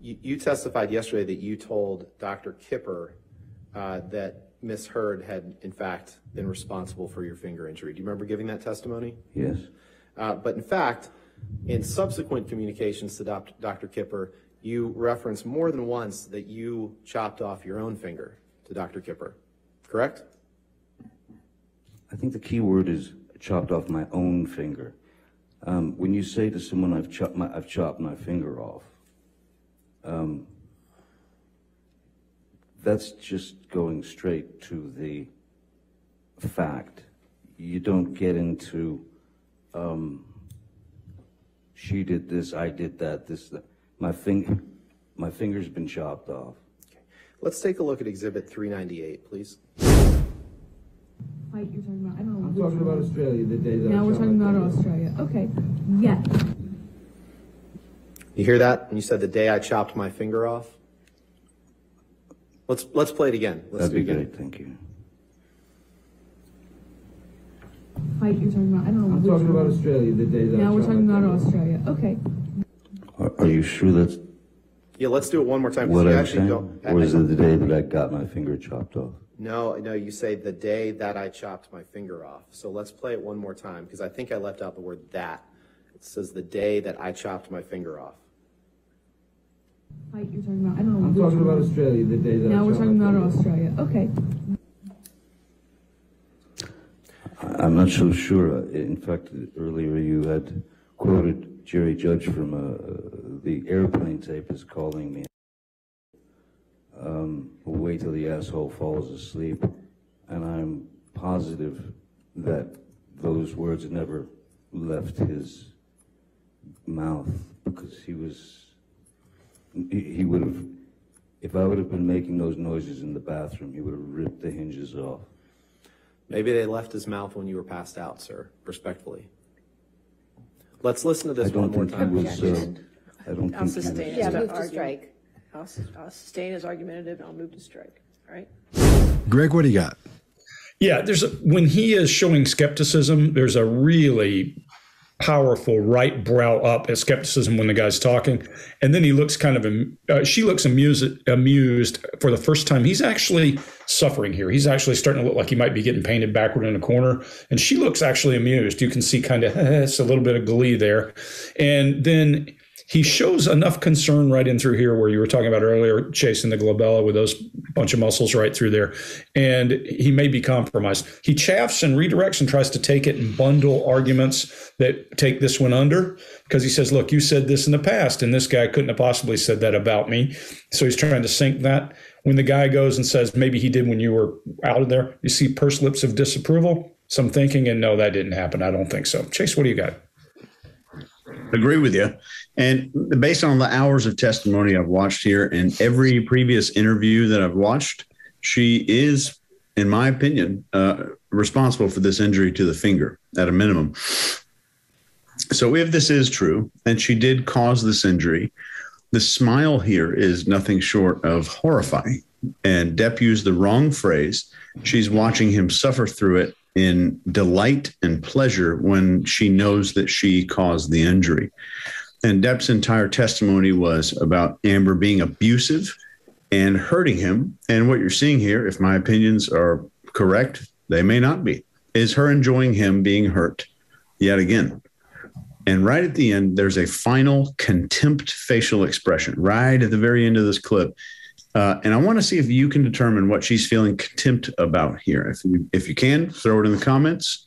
You, you testified yesterday that you told Dr. Kipper uh, that Miss Heard had, in fact, been responsible for your finger injury. Do you remember giving that testimony? Yes. Uh, but in fact, in subsequent communications to Dr. Kipper, you referenced more than once that you chopped off your own finger to Dr. Kipper, correct? I think the key word is chopped off my own finger. Um, when you say to someone, "I've chopped my I've chopped my finger off," um, that's just going straight to the fact. You don't get into um, she did this, I did that, this that. my finger my finger's been chopped off. Okay. Let's take a look at Exhibit 398, please. Like you're talking about, I don't know. I'm talking about. Australia, the day that I Now we're talking about. Australia. Okay. Yes. You hear that? When you said the day I chopped my finger off? Let's, let's play it again. Let's That'd be great, thank you. Like you're talking about, I don't know. I'm which talking about one. Australia, the day that I Now we're talking about finger. Australia. Okay. Are, are you sure that's Yeah, let's do it one more time. what you I'm saying? don't- Or is it the day that I got my finger chopped off? No, no, you say the day that I chopped my finger off. So let's play it one more time because I think I left out the word that. It says the day that I chopped my finger off. Like you're talking about, I don't know. I'm talking about Australia, the day that I Now we're shot talking my about finger. Australia. Okay. I'm not so sure. In fact, earlier you had quoted Jerry Judge from uh, the airplane tape is calling me. Um, wait till the asshole falls asleep. And I'm positive that those words never left his mouth because he was, he, he would have, if I would have been making those noises in the bathroom, he would have ripped the hinges off. Maybe they left his mouth when you were passed out, sir, respectfully. Let's listen to this one don't more think he time. was, uh, I don't I'll think he sustain was. it. Yeah, So move to argue- strike. I'll, sus- I'll sustain as argumentative, and I'll move to strike, all right? Greg, what do you got? Yeah, there's a, when he is showing skepticism, there's a really powerful right brow up at skepticism when the guy's talking, and then he looks kind of uh, she looks amused amused for the first time. He's actually suffering here. He's actually starting to look like he might be getting painted backward in a corner, and she looks actually amused. You can see kind of it's a little bit of glee there, and then he shows enough concern right in through here where you were talking about earlier chasing the glabella with those bunch of muscles right through there. And he may be compromised. He chaffs and redirects and tries to take it and bundle arguments that take this one under because he says look you said this in the past and this guy couldn't have possibly said that about me. So he's trying to sink that. When the guy goes and says maybe he did when you were out of there. You see pursed lips of disapproval some thinking and no that didn't happen. I don't think so. Chase what do you got agree with you. And based on the hours of testimony I've watched here and every previous interview that I've watched, she is, in my opinion, uh, responsible for this injury to the finger at a minimum. So if this is true, and she did cause this injury, the smile here is nothing short of horrifying. And Depp used the wrong phrase. She's watching him suffer through it in delight and pleasure when she knows that she caused the injury. And Depp's entire testimony was about Amber being abusive and hurting him. And what you're seeing here, if my opinions are correct, they may not be, is her enjoying him being hurt yet again. And right at the end, there's a final contempt facial expression right at the very end of this clip. Uh, and I want to see if you can determine what she's feeling contempt about here. If you, if you can, throw it in the comments,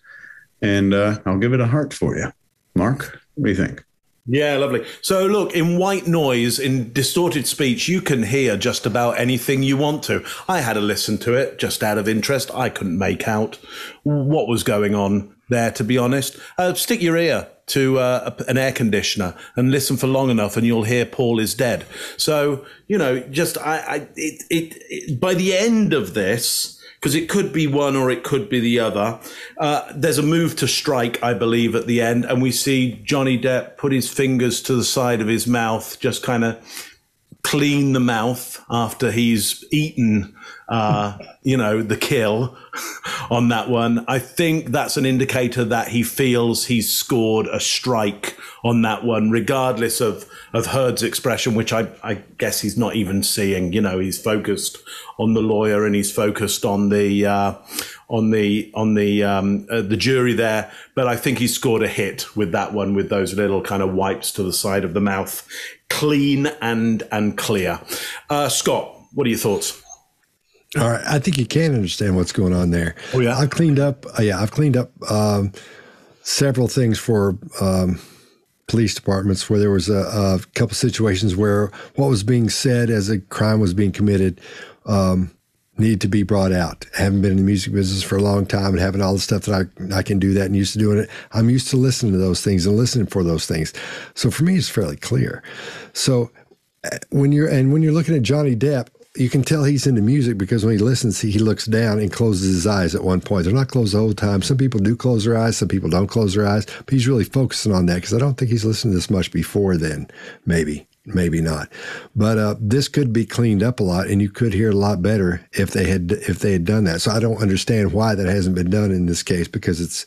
and uh, I'll give it a heart for you. Mark, what do you think? Yeah, lovely. So, look, in white noise, in distorted speech, you can hear just about anything you want to. I had a listen to it just out of interest. I couldn't make out what was going on there, to be honest. Uh, stick your ear to uh, an air conditioner and listen for long enough, and you'll hear Paul is dead. So, you know, just I, I it, it, it by the end of this, because it could be one or it could be the other. Uh, there's a move to strike, I believe, at the end, and we see Johnny Depp put his fingers to the side of his mouth, just kind of clean the mouth after he's eaten, uh, you know, the kill on that one. I think that's an indicator that he feels he's scored a strike on that one, regardless of, of Heard's expression, which I, I guess he's not even seeing. You know, he's focused on the lawyer and he's focused on the, uh, on the on the um, uh, the jury there, but I think he scored a hit with that one with those little kind of wipes to the side of the mouth, clean and and clear. Uh, Scott, what are your thoughts? All right, I think you can understand what's going on there. Oh, yeah? I've cleaned up. Uh, yeah, I've cleaned up um, several things for um, police departments where there was a, a couple situations where what was being said as a crime was being committed um, needed to be brought out. I haven't been in the music business for a long time and having all the stuff that I I can do that and used to doing it. I'm used to listening to those things and listening for those things. So for me, it's fairly clear. So uh, when you're and when you're looking at Johnny Depp, you can tell he's into music because when he listens, he, looks down and closes his eyes at one point. They're not closed the whole time. Some people do close their eyes, some people don't close their eyes, but he's really focusing on that because I don't think he's listened to this much before then. Maybe, maybe not. But uh, this could be cleaned up a lot, and you could hear a lot better if they had if they had done that. So I don't understand why that hasn't been done in this case because it's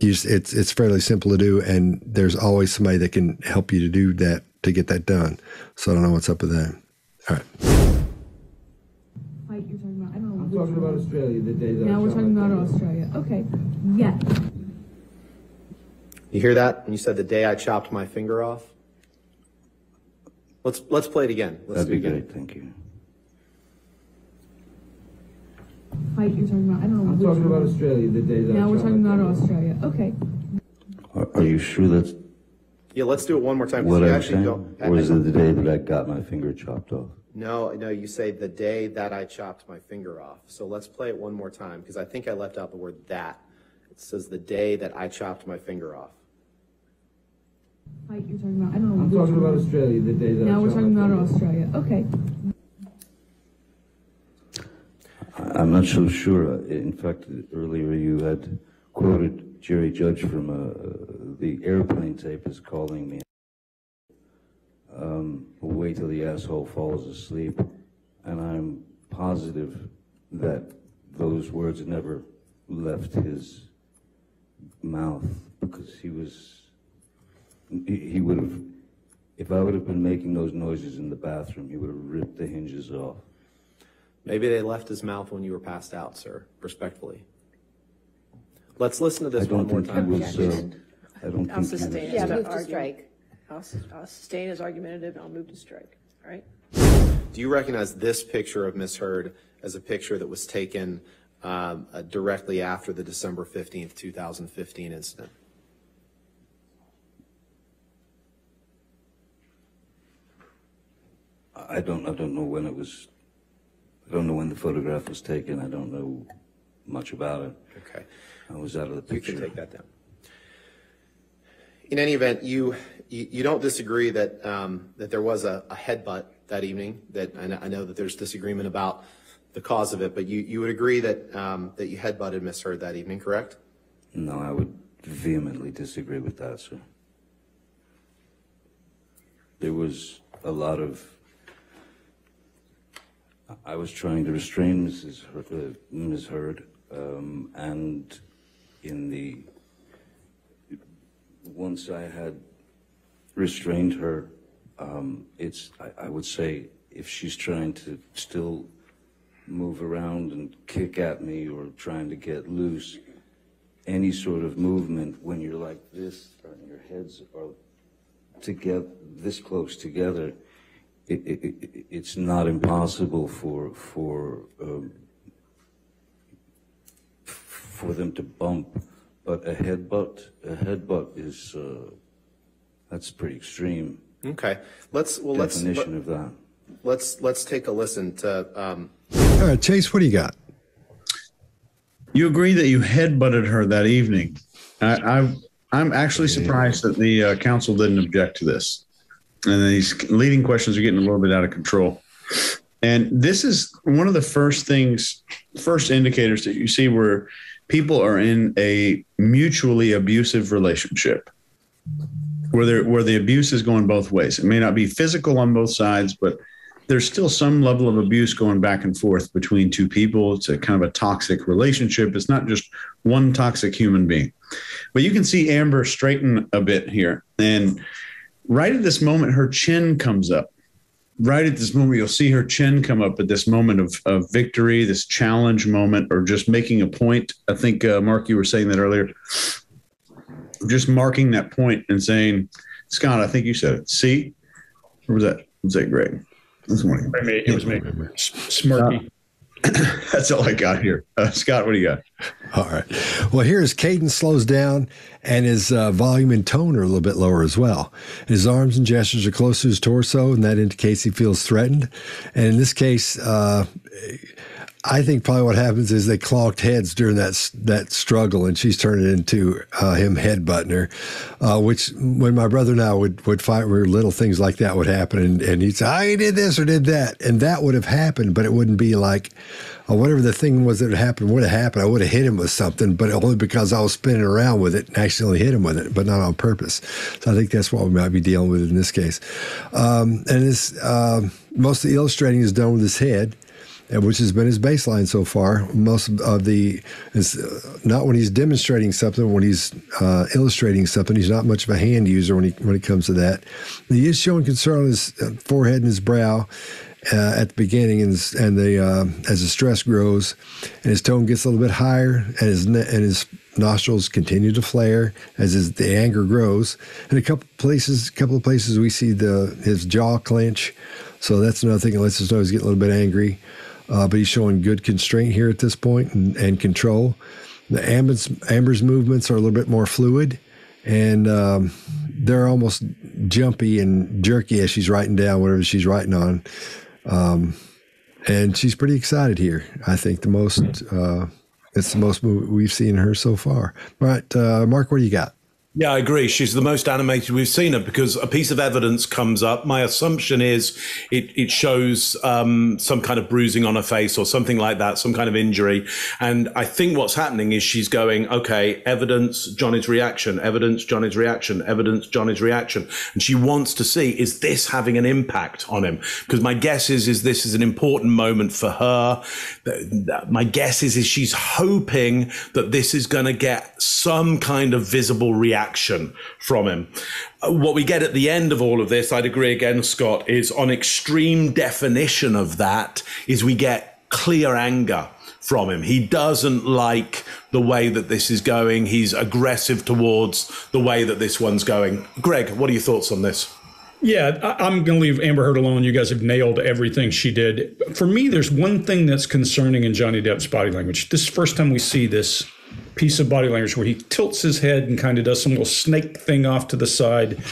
just, it's it's fairly simple to do, and there's always somebody that can help you to do that to get that done. So I don't know what's up with that. All right. About. Australia, the day that I Now we're talking about. Australia. Okay. Yes. You hear that? And you said the day I chopped my finger off. Let's let's play it again. Let's That'd do it be again. great. Thank you. Fight you're talking about. I don't know. I'm which talking about. Australia, the day that Now I we're talking about finger. Australia. Okay. Are, are you sure that's Yeah, let's do it one more time. 'cause what you I'm actually saying? don't. Or is it the day that I got my finger chopped off? No, no, you say the day that I chopped my finger off. So let's play it one more time because I think I left out the word that. It says the day that I chopped my finger off. Fight you're talking about. I don't know. I'm talking about Australia, the day that I Now we're talking my about finger. Australia. Okay. I- I'm not so sure. In fact, earlier you had quoted Jerry Judge from uh, the airplane tape is calling me. Um, wait till the asshole falls asleep. And I'm positive that those words never left his mouth because he was he he would have, if I would have been making those noises in the bathroom, he would have ripped the hinges off. Maybe they left his mouth when you were passed out, sir, respectfully. Let's listen to I this one more time. I don't more think he was, uh, I don't I'll think he sustain was. it. Yeah, So move to argue- strike. I'll, sus- I'll sustain as argumentative, and I'll move to strike, all right? Do you recognize this picture of Miss Heard as a picture that was taken um, uh, directly after the December 15th, 2015 incident? I don't, I don't know when it was, I don't know when the photograph was taken. I don't know much about it. Okay. I was out of the You can picture. take that down. In any event, you, you, you don't disagree that, um, that there was a, a headbutt that evening, that, I know, I know that there's disagreement about the cause of it, but you, you would agree that, um, that you headbutted Miss Heard that evening, correct? No, I would vehemently disagree with that, sir. There was a lot of. I was trying to restrain Mrs. Heard, uh, Ms. Heard, um, and in the. Once I had restrained her, um, it's. I, I would say if she's trying to still move around and kick at me or trying to get loose, any sort of movement when you're like this and your heads are together this close together it, it, it, it's not impossible for for um, for them to bump but a headbutt a headbutt is uh, that's pretty extreme Okay, let's, well, let's, definition of that let's, let's take a listen to, um, All right, Chase, what do you got? You agree that you headbutted her that evening. I, I, I'm actually surprised that the uh, counsel didn't object to this. And these leading questions are getting a little bit out of control. And this is one of the first things, first indicators that you see where people are in a mutually abusive relationship, where, there, where the abuse is going both ways. It may not be physical on both sides, but there's still some level of abuse going back and forth between two people. It's a kind of a toxic relationship. It's not just one toxic human being. But you can see Amber straighten a bit here. And right at this moment, her chin comes up. Right at this moment, you'll see her chin come up at this moment of, of victory, this challenge moment, or just making a point. I think, uh, Mark, you were saying that earlier. Just marking that point and saying, Scott, I think you said it. See? Or was that, was that Greg? This morning. Me, it was me. S- Smirky. That's all I got here. Uh, Scott, what do you got? All right. Well, here his cadence slows down and his uh, volume and tone are a little bit lower as well. His arms and gestures are close to his torso, and that indicates he feels threatened. And in this case, uh, I think probably what happens is they clonked heads during that that struggle, and she's turned it into uh, him headbutting her. Uh, which, when my brother and I would would fight, where little things like that would happen, and, and he'd say, "I did this or did that," and that would have happened, but it wouldn't be like uh, whatever the thing was that happened would have happened. I would have hit him with something, but only because I was spinning around with it and accidentally hit him with it, but not on purpose. So I think that's what we might be dealing with in this case. Um, and this um most of the illustrating is done with his head uh, which has been his baseline so far. Most of the is uh, not when he's demonstrating something, when he's uh, illustrating something. He's not much of a hand user when he when it comes to that. He is showing concern on his uh, forehead and his brow. Uh, at the beginning, and, and the uh, as the stress grows, and his tone gets a little bit higher, and his and his nostrils continue to flare as his, the anger grows. In a couple places, a couple of places, we see the his jaw clench. So that's another thing that lets us know he's getting a little bit angry. Uh, but he's showing good constraint here at this point and, and control. The Amber's, Amber's movements are a little bit more fluid, and um, they're almost jumpy and jerky as she's writing down whatever she's writing on. Um, and she's pretty excited here. I think the most, uh, it's the most we've seen her so far. All right, uh, Mark, what do you got? Yeah, I agree. She's the most animated we've seen her because a piece of evidence comes up. My assumption is it, it shows um, some kind of bruising on her face or something like that, some kind of injury. And I think what's happening is she's going, okay, evidence, Johnny's reaction, evidence, Johnny's reaction, evidence, Johnny's reaction. And she wants to see, is this having an impact on him? Because my guess is, is this is an important moment for her. My guess is, is she's hoping that this is going to get some kind of visible reaction reaction from him. Uh, What we get at the end of all of this, I'd agree again, Scott, is on extreme definition of that is we get clear anger from him. He doesn't like the way that this is going. He's aggressive towards the way that this one's going. Greg, what are your thoughts on this? Yeah, I'm going to leave Amber Heard alone. You guys have nailed everything she did. For me, there's one thing that's concerning in Johnny Depp's body language. This is the first time we see this piece of body language where he tilts his head and kind of does some little snake thing off to the side.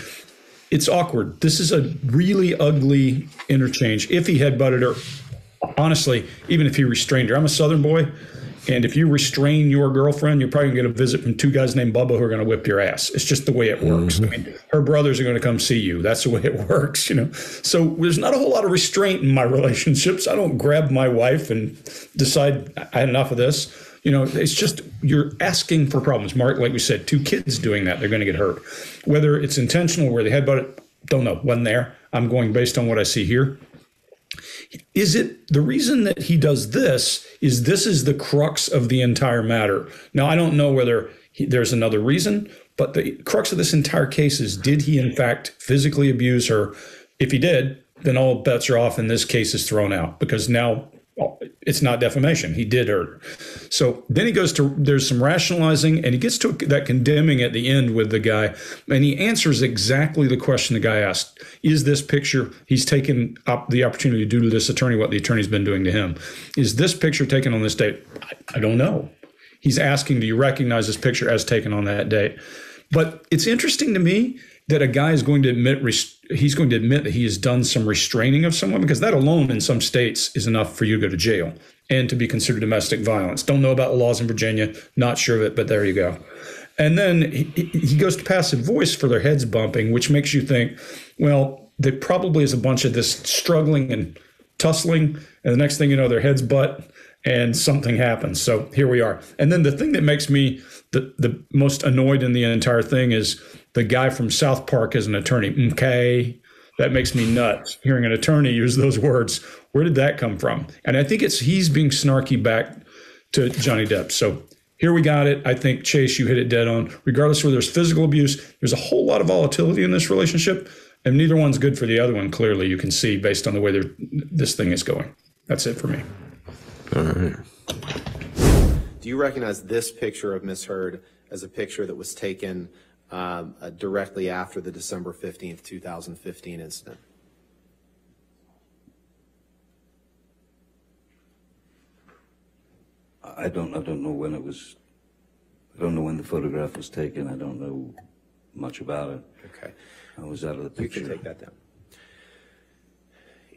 It's awkward. This is a really ugly interchange. If he had butted her, honestly, even if he restrained her, I'm a Southern boy. And if you restrain your girlfriend, you're probably going to get a visit from two guys named Bubba who are going to whip your ass. It's just the way it works. Mm-hmm. I mean, her brothers are going to come see you. That's the way it works, you know. So there's not a whole lot of restraint in my relationships. I don't grab my wife and decide I had enough of this. You know, it's just you're asking for problems. Mark, like we said, two kids doing that, they're going to get hurt. Whether it's intentional, where they headbutt it, don't know. Wasn't there. I'm going based on what I see here is it the reason that he does this is this is the crux of the entire matter now i don't know whether he, there's another reason but the crux of this entire case is did he in fact physically abuse her if he did then all bets are off and this case is thrown out because now it's not defamation. He did hurt so then he goes to there's some rationalizing and he gets to that condemning at the end with the guy and he answers exactly the question the guy asked. Is this picture he's taken up the opportunity to do to this attorney what the attorney's been doing to him. Is this picture taken on this date? I, I don't know. He's asking do you recognize this picture as taken on that date? But it's interesting to me that a guy is going to admit he's going to admit that he has done some restraining of someone because that alone in some states is enough for you to go to jail and to be considered domestic violence. Don't know about the laws in Virginia, not sure of it, but there you go. And then he, he goes to passive voice for their heads bumping, which makes you think, well, there probably is a bunch of this struggling and tussling, and the next thing you know, their heads butt and something happens. So here we are. And then the thing that makes me the, the most annoyed in the entire thing is the guy from South Park as an attorney. Okay. That makes me nuts hearing an attorney use those words. Where did that come from? And I think it's he's being snarky back to Johnny Depp. So here we got it. I think Chase, you hit it dead on. Regardless of whether there's physical abuse, there's a whole lot of volatility in this relationship, and neither one's good for the other one. Clearly, you can see based on the way this thing is going. That's it for me. All right. Do you recognize this picture of Miss Heard as a picture that was taken um, uh, directly after the December 15th, 2015 incident? I don't, I don't know when it was, I don't know when the photograph was taken. I don't know much about it. Okay. I was out of the picture. You can take that down.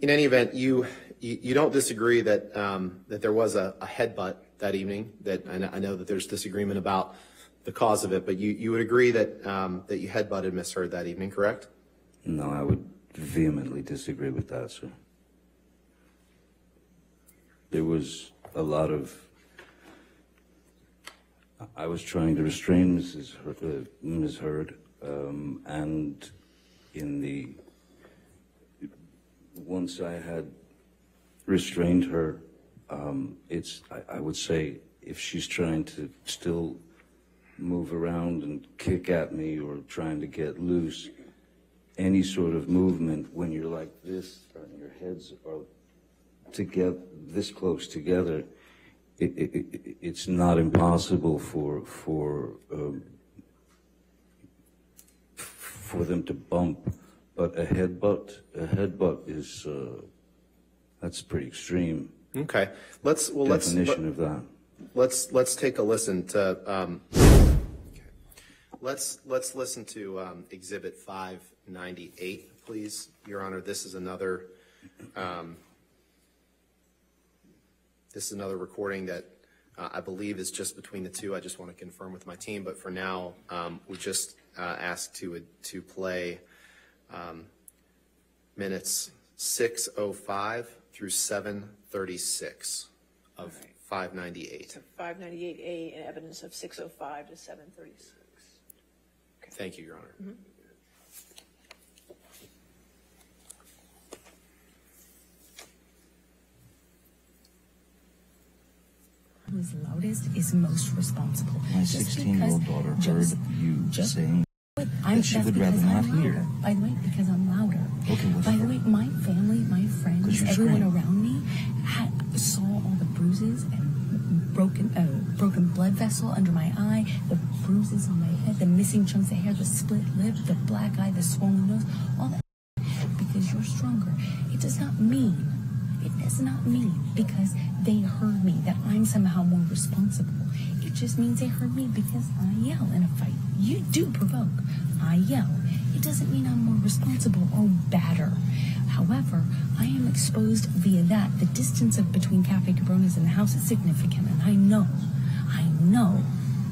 In any event, you, you, you don't disagree that, um, that there was a, a headbutt that evening, that, I I know that there's disagreement about the cause of it, but you, you would agree that, um, that you headbutted Miss Heard that evening, correct? No, I would vehemently disagree with that, sir. There was a lot of. I was trying to restrain Mrs. Heard, uh, Ms. Heard, um, and in the once I had restrained her, um, it's I, I would say if she's trying to still move around and kick at me or trying to get loose, any sort of movement when you're like this and your heads are together this close together, it, it, it, it's not impossible for for um, for them to bump, but a headbutt a headbutt is uh, that's pretty extreme Okay, let's, well, let's. definition of that. Let's, let's take a listen to, um, let's, let's listen to, um, Exhibit five ninety-eight, please, Your Honor. This is another, um, this is another recording that, uh, I believe is just between the two. I just want to confirm with my team, but for now, um, we just, uh, ask to, to play, um, minutes six oh five through seven thirty-six of five ninety-eight. So 598A and evidence of 605 to 736. Thank you, Your Honor. Mm-hmm. is loudest is most responsible. My Just 16-year-old because- daughter heard just- you just- saying but I'm, that she that's would rather because not I'm hear. louder. By the way, because I'm louder. Okay, what By the for? way, my family, my friends, you're everyone screaming. around me had, saw all the bruises and broken, uh, broken blood vessel under my eye, the bruises on my head, the missing chunks of hair, the split lip, the black eye, the swollen nose, all that. Because you're stronger. It does not mean, it does not mean because they heard me that I'm somehow more responsible. It just means they heard me because I yell in a fight. You do provoke. I yell. It doesn't mean I'm more responsible or badder. However, I am exposed via that. The distance of between Cafe Cabronas and the house is significant, and I know, I know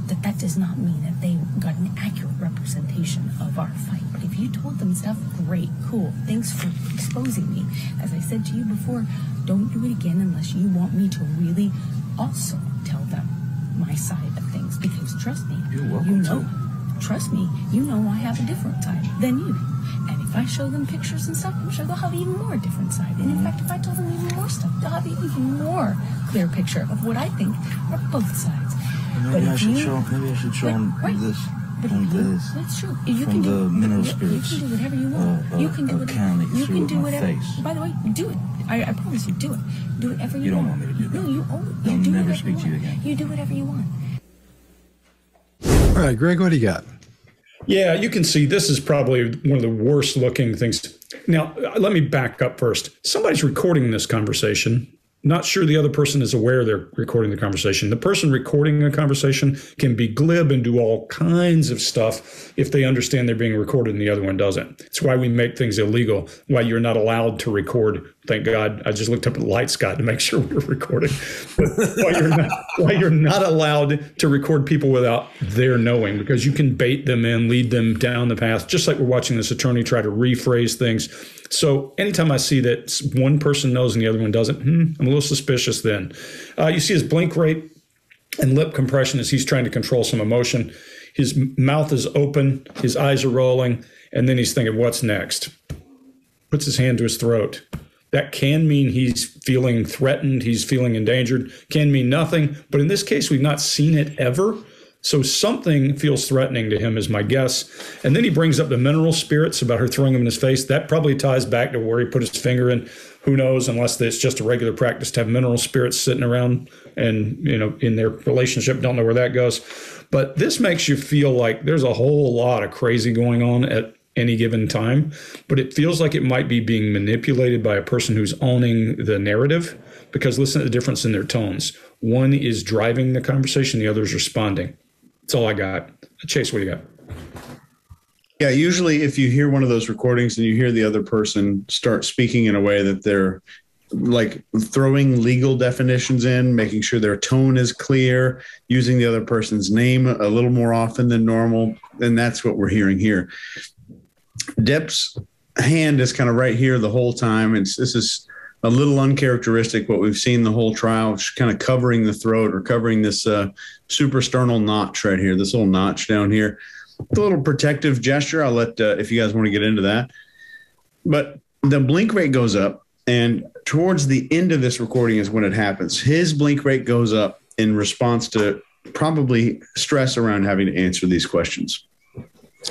that that does not mean that they got an accurate representation of our fight. But if you told them stuff, great, cool. Thanks for exposing me. As I said to you before, don't do it again unless you want me to really also tell them my side of things. Because trust me, you know, to. trust me, you know I have a different side than you. And if I show them pictures and stuff, I'm sure they'll have an even more different side. And in fact, if I tell them even more stuff, they'll have an even more clear picture of what I think are both sides. Maybe I should you- show. Maybe I should show Wait, him wait. this But and if this. that's true. You from can the do, mineral you- spirits, You can do whatever you want. uh, you can do whatever. You through can do whatever. face. By the way, do it. I, I promise you, do it. Do whatever you, You don't want. want me to do that. No, you only. They'll you do never whatever speak to you again. You do whatever you want. All right, Greg, what do you got? Yeah, you can see this is probably one of the worst looking things. Now, uh, let me back up first. Somebody's recording this conversation. Not sure the other person is aware they're recording the conversation. The person recording a conversation can be glib and do all kinds of stuff if they understand they're being recorded and the other one doesn't. It's why we make things illegal, why you're not allowed to record. Thank God. I just looked up at the Light Scott to make sure we we're recording. Why you're not why you're not allowed to record people without their knowing, because you can bait them in, lead them down the path, just like we're watching this attorney try to rephrase things. So anytime I see that one person knows and the other one doesn't, hmm, I'm a little suspicious then. Uh, you see his blink rate and lip compression as he's trying to control some emotion. His mouth is open, his eyes are rolling, and then he's thinking, what's next? Puts his hand to his throat. That can mean he's feeling threatened, he's feeling endangered, can mean nothing. But in this case, we've not seen it ever. So something feels threatening to him, is my guess. And then he brings up the mineral spirits about her throwing them in his face. That probably ties back to where he put his finger in. Who knows? Unless it's just a regular practice to have mineral spirits sitting around and you know in their relationship. Don't know where that goes. But this makes you feel like there's a whole lot of crazy going on at any given time. But it feels like it might be being manipulated by a person who's owning the narrative. Because listen to the difference in their tones. One is driving the conversation, the other is responding. That's all I got. Chase, what do you got? Yeah, usually if you hear one of those recordings and you hear the other person start speaking in a way that they're like throwing legal definitions in, making sure their tone is clear, using the other person's name a little more often than normal, then that's what we're hearing here. Depp's hand is kind of right here the whole time. It's this is a little uncharacteristic what we've seen the whole trial, kind of covering the throat or covering this uh, suprasternal notch right here, this little notch down here. A little protective gesture. I'll let uh, if you guys want to get into that. But the blink rate goes up, and towards the end of this recording is when it happens. His blink rate goes up in response to probably stress around having to answer these questions.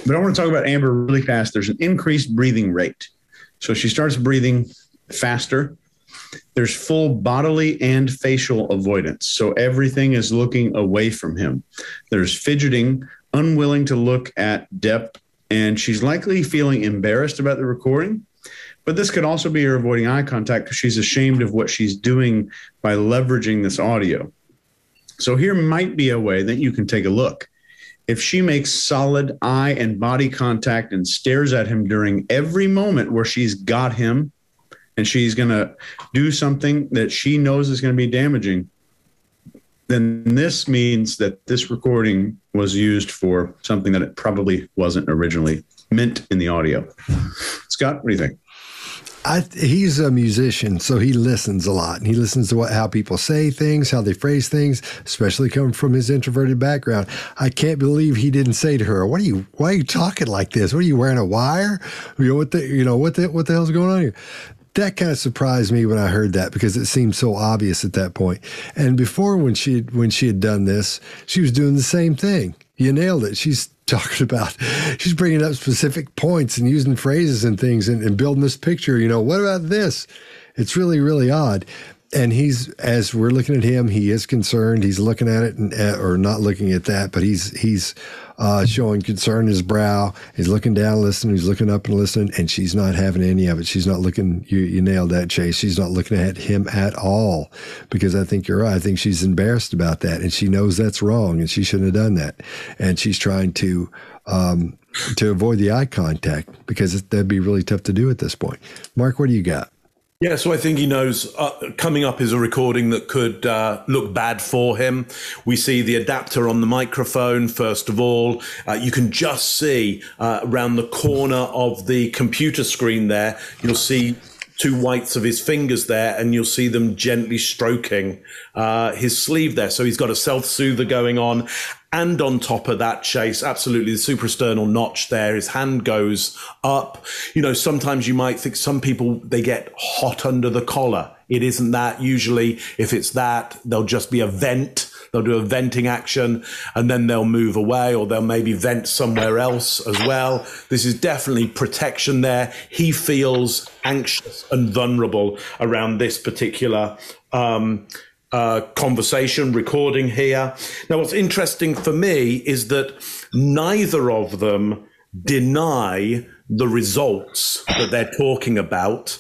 But I want to talk about Amber really fast. There's an increased breathing rate. So she starts breathing faster. There's full bodily and facial avoidance. So everything is looking away from him. There's fidgeting, unwilling to look at Depp, and she's likely feeling embarrassed about the recording. But this could also be her avoiding eye contact because she's ashamed of what she's doing by leveraging this audio. So here might be a way that you can take a look. If she makes solid eye and body contact and stares at him during every moment where she's got him and she's going to do something that she knows is going to be damaging, then this means that this recording was used for something that it probably wasn't originally meant in the audio. Scott, what do you think? I, he's a musician, so he listens a lot. And he listens to what how people say things, how they phrase things, especially coming from his introverted background. I can't believe he didn't say to her, "What are you? Why are you talking like this? What are you wearing a wire? You know what the you know what the what the hell's going on here?" that kind of surprised me when I heard that because it seemed so obvious at that point. And before, when she when she had done this, she was doing the same thing. You nailed it. She's talking about she's bringing up specific points and using phrases and things and, and building this picture. You know, what about this? It's really really odd and he's as we're looking at him, he is concerned. He's looking at it, and, uh, or not looking at that, but he's he's uh, showing concern in his brow. He's looking down, listening. He's looking up and listening, and she's not having any of it. She's not looking. You you nailed that, Chase. She's not looking at him at all because I think you're right. I think she's embarrassed about that, and she knows that's wrong, and she shouldn't have done that. And she's trying to. Um, to avoid the eye contact because that'd be really tough to do at this point. Mark, what do you got? Yeah, so I think he knows uh, coming up is a recording that could uh, look bad for him. We see the adapter on the microphone, first of all. Uh, you can just see uh, around the corner of the computer screen there, you'll see two whites of his fingers there, and you'll see them gently stroking uh, his sleeve there. So he's got a self soother going on. And on top of that, Chase, absolutely the suprasternal notch there. His hand goes up. You know, sometimes you might think some people, they get hot under the collar. It isn't that. Usually, if it's that, they'll just be a vent. They'll do a venting action and then they'll move away or they'll maybe vent somewhere else as well. This is definitely protection there. He feels anxious and vulnerable around this particular, um, uh, conversation recording here. Now, what's interesting for me is that neither of them deny the results that they're talking about.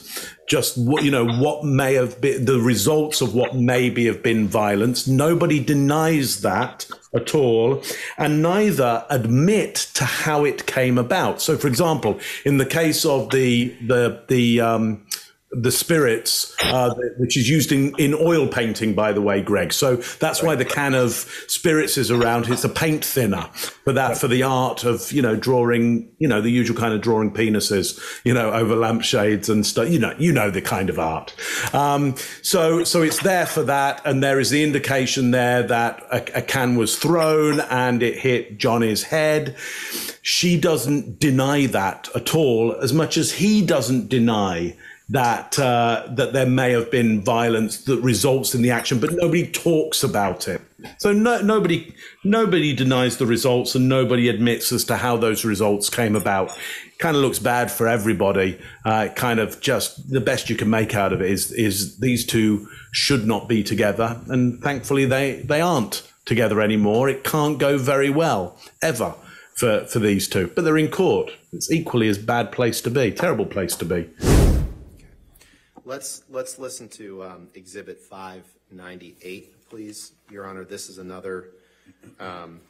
Just what you know, what may have been the results of what maybe have been violence. Nobody denies that at all, and neither admit to how it came about. So, for example, in the case of the the the um, the spirits, uh, which is used in, in oil painting, by the way, Greg. So that's why the can of spirits is around. It's a paint thinner for that, for the art of, you know, drawing, you know, the usual kind of drawing penises, you know, over lampshades and stuff. You know, you know the kind of art. Um, so, so it's there for that. And there is the indication there that a, a can was thrown and it hit Johnny's head. She doesn't deny that at all, as much as he doesn't deny that uh, that there may have been violence that results in the action, but nobody talks about it. So no, nobody nobody denies the results, and nobody admits as to how those results came about. Kind of looks bad for everybody. Uh, kind of just the best you can make out of it is is these two should not be together, and thankfully they they aren't together anymore. It can't go very well ever for for these two, but they're in court. It's equally as bad place to be, terrible place to be. Let's, let's listen to um, Exhibit 598, please, Your Honor. This is another, um,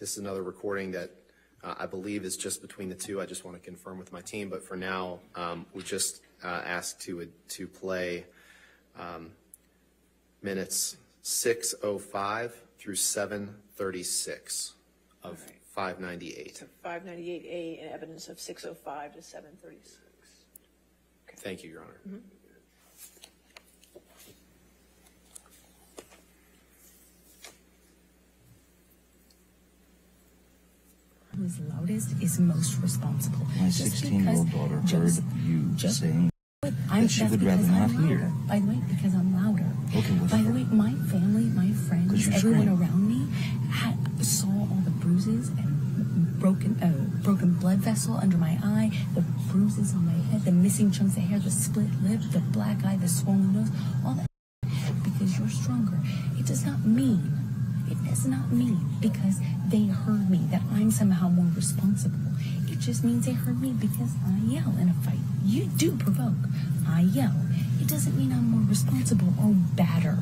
this is another recording that uh, I believe is just between the two. I just want to confirm with my team, but for now, um, we just uh, asked to, to play um, minutes 605 through 736 of 598. So 598A and evidence of 605 to 736. Thank you, Your Honor. Mm-hmm. Who's loudest is most responsible. My 16-year-old because daughter heard you just- saying But I'm that she would rather not I'm hear. louder. By the way, because I'm louder. Okay, By the way, my family, my friends, everyone scream. around me had, saw all the bruises and broken, uh, broken blood vessel under my eye, the bruises on my head, the missing chunks of hair, the split lip, the black eye, the swollen nose, all that. Because you're stronger. It does not mean, it does not mean because they heard me that I'm somehow more responsible. It just means they heard me because I yell in a fight. You do provoke. I yell. It doesn't mean I'm more responsible or badder.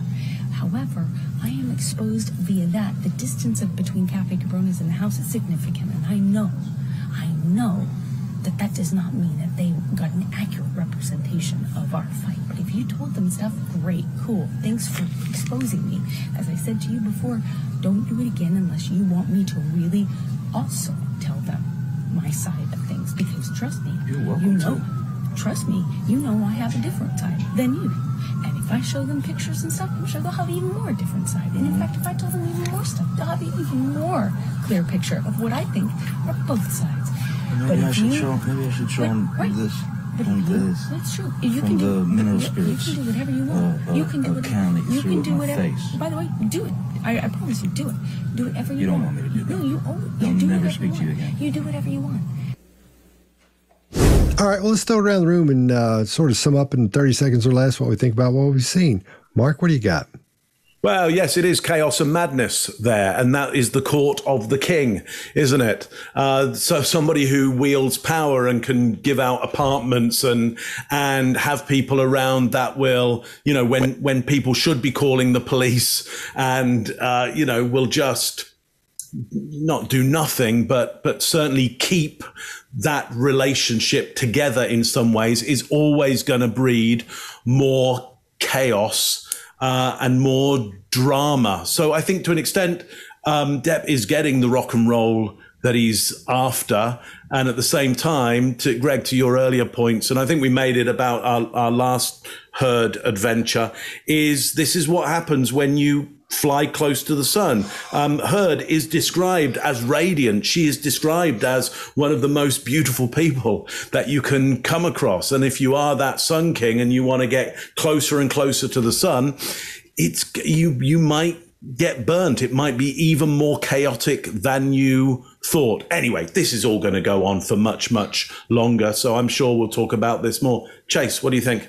However, I am exposed via that. The distance of between Cafe Cabronas and the house is significant, and I know, I know that that does not mean that they got an accurate representation of our fight. But if you told them stuff, great, cool. Thanks for exposing me. As I said to you before, don't do it again unless you want me to really also tell them my side of things. Because trust me, you know, to. trust me, you know I have a different side than you. I show them pictures and stuff, I'm sure they'll have even more different side. And in fact, if I tell them even more stuff, they'll have an even more clear picture of what I think are both sides. Maybe I should you- show. Maybe I should show Wait, him wait. this. But you, this that's true. You from can the do mineral you, spirits, You can do whatever you want. uh, you can do uh, whatever you you can do whatever. face. By the way, do it. I, I promise you, do it. Do whatever you, You don't want. want me to do that. No, you, oh, you I'll do never speak to you again. You do whatever you want. All right, well, let's throw around the room and uh, sort of sum up in 30 seconds or less what we think about what we've seen. Mark, what do you got? Well, yes, it is chaos and madness there, and that is the court of the king, isn't it? Uh, so somebody who wields power and can give out apartments and and have people around that will, you know, when when people should be calling the police, and uh, you know, will just not do nothing, but but certainly keep that relationship together in some ways is always going to breed more chaos uh, and more drama. So I think to an extent, um, Depp is getting the rock and roll that he's after. And at the same time, to Greg, to your earlier points, and I think we made it about our, our last Heard adventure, is this is what happens when you fly close to the sun. Um, Heard is described as radiant. She is described as one of the most beautiful people that you can come across. And if you are that sun king and you want to get closer and closer to the sun, it's you you might get burnt. It might be even more chaotic than you thought. Anyway, this is all going to go on for much, much longer. So I'm sure we'll talk about this more. Chase, what do you think?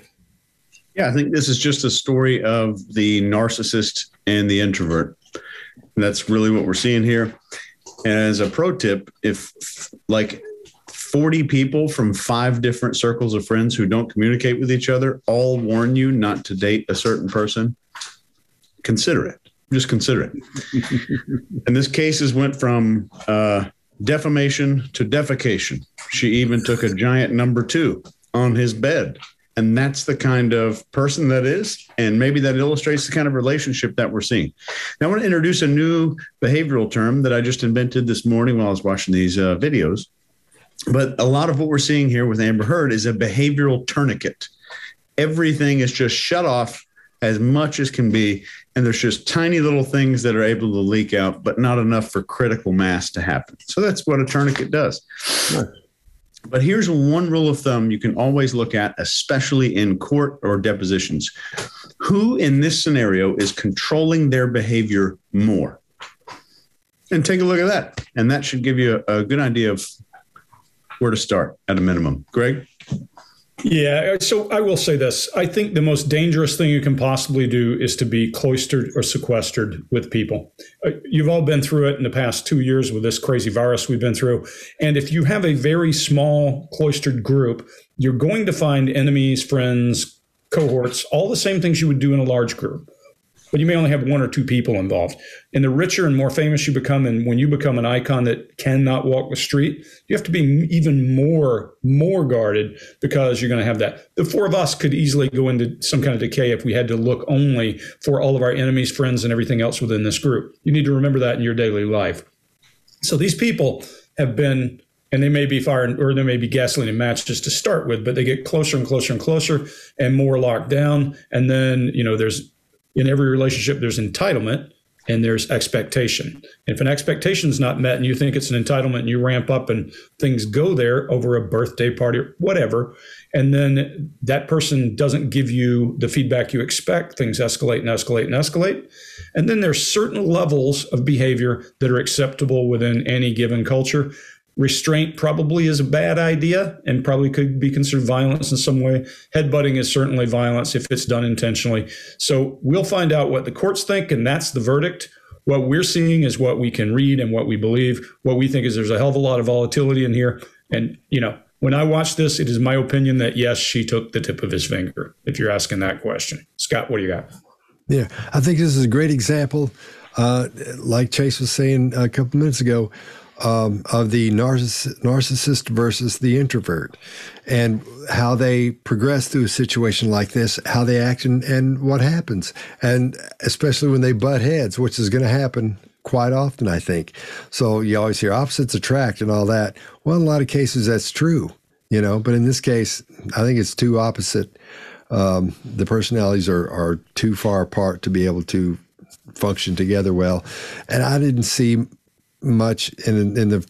Yeah, I think this is just a story of the narcissist and the introvert. And that's really what we're seeing here. And as a pro tip, if like 40 people from five different circles of friends who don't communicate with each other all warn you not to date a certain person, consider it. Just consider it. and this case has went from uh, defamation to defecation. She even took a giant number two on his bed. And that's the kind of person that is. And maybe that illustrates the kind of relationship that we're seeing. Now, I want to introduce a new behavioral term that I just invented this morning while I was watching these uh, videos. But a lot of what we're seeing here with Amber Heard is a behavioral tourniquet. Everything is just shut off as much as can be. And there's just tiny little things that are able to leak out, but not enough for critical mass to happen. So that's what a tourniquet does. But here's one rule of thumb you can always look at, especially in court or depositions. Who in this scenario is controlling their behavior more? And take a look at that. And that should give you a, good idea of where to start at a minimum. Greg? Yeah, so I will say this. I think the most dangerous thing you can possibly do is to be cloistered or sequestered with people. Uh, You've all been through it in the past two years with this crazy virus we've been through. And if you have a very small cloistered group, you're going to find enemies, friends, cohorts, all the same things you would do in a large group. But you may only have one or two people involved. And the richer and more famous you become, and when you become an icon that cannot walk the street, you have to be even more, more guarded because you're going to have that. The four of us could easily go into some kind of decay if we had to look only for all of our enemies, friends, and everything else within this group. You need to remember that in your daily life. So these people have been, and they may be firing, or they may be gasoline and matches to start with, but they get closer and closer and closer and more locked down. And then, you know, there's in every relationship, there's entitlement and there's expectation. If an expectation is not met and you think it's an entitlement and you ramp up and things go there over a birthday party or whatever, and then that person doesn't give you the feedback you expect, things escalate and escalate and escalate. And then there's certain levels of behavior that are acceptable within any given culture. Restraint probably is a bad idea and probably could be considered violence in some way. Headbutting is certainly violence if it's done intentionally. So we'll find out what the courts think, and that's the verdict. What we're seeing is what we can read and what we believe. What we think is there's a hell of a lot of volatility in here. And, you know, when I watch this, it is my opinion that yes, she took the tip of his finger, if you're asking that question. Scott, what do you got? Yeah, I think this is a great example. Uh, like Chase was saying a couple minutes ago, um, of the narciss- narcissist versus the introvert and how they progress through a situation like this, how they act and, and what happens. And especially when they butt heads, which is going to happen quite often, I think. So you always hear opposites attract and all that. Well, in a lot of cases, that's true, you know, but in this case, I think it's too opposite. Um, the personalities are, are too far apart to be able to function together well. And I didn't see much in in the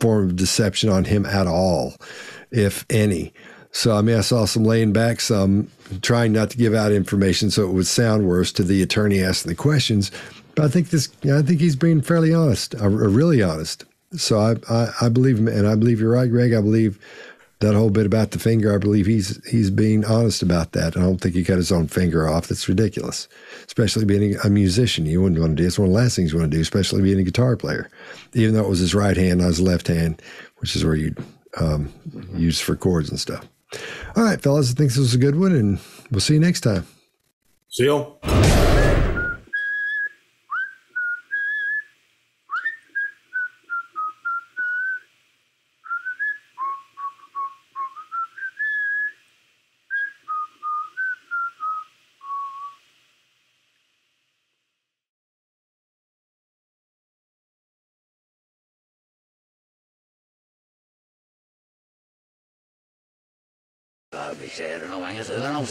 form of deception on him at all, if any. So I mean, I saw some laying back, some trying not to give out information so it would sound worse to the attorney asking the questions. But I think this, I think he's being fairly honest, uh, really honest. So I, I, I believe him, and I believe you're right, Greg. I believe that whole bit about the finger. I believe he's he's being honest about that. I don't think he cut his own finger off. That's ridiculous, especially being a musician. You wouldn't want to do. It's one of the last things you want to do, especially being a guitar player. Even though it was his right hand, not his left hand, which is where you um, use for chords and stuff. All right, fellas, I think this was a good one, and we'll see you next time. See you.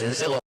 No van a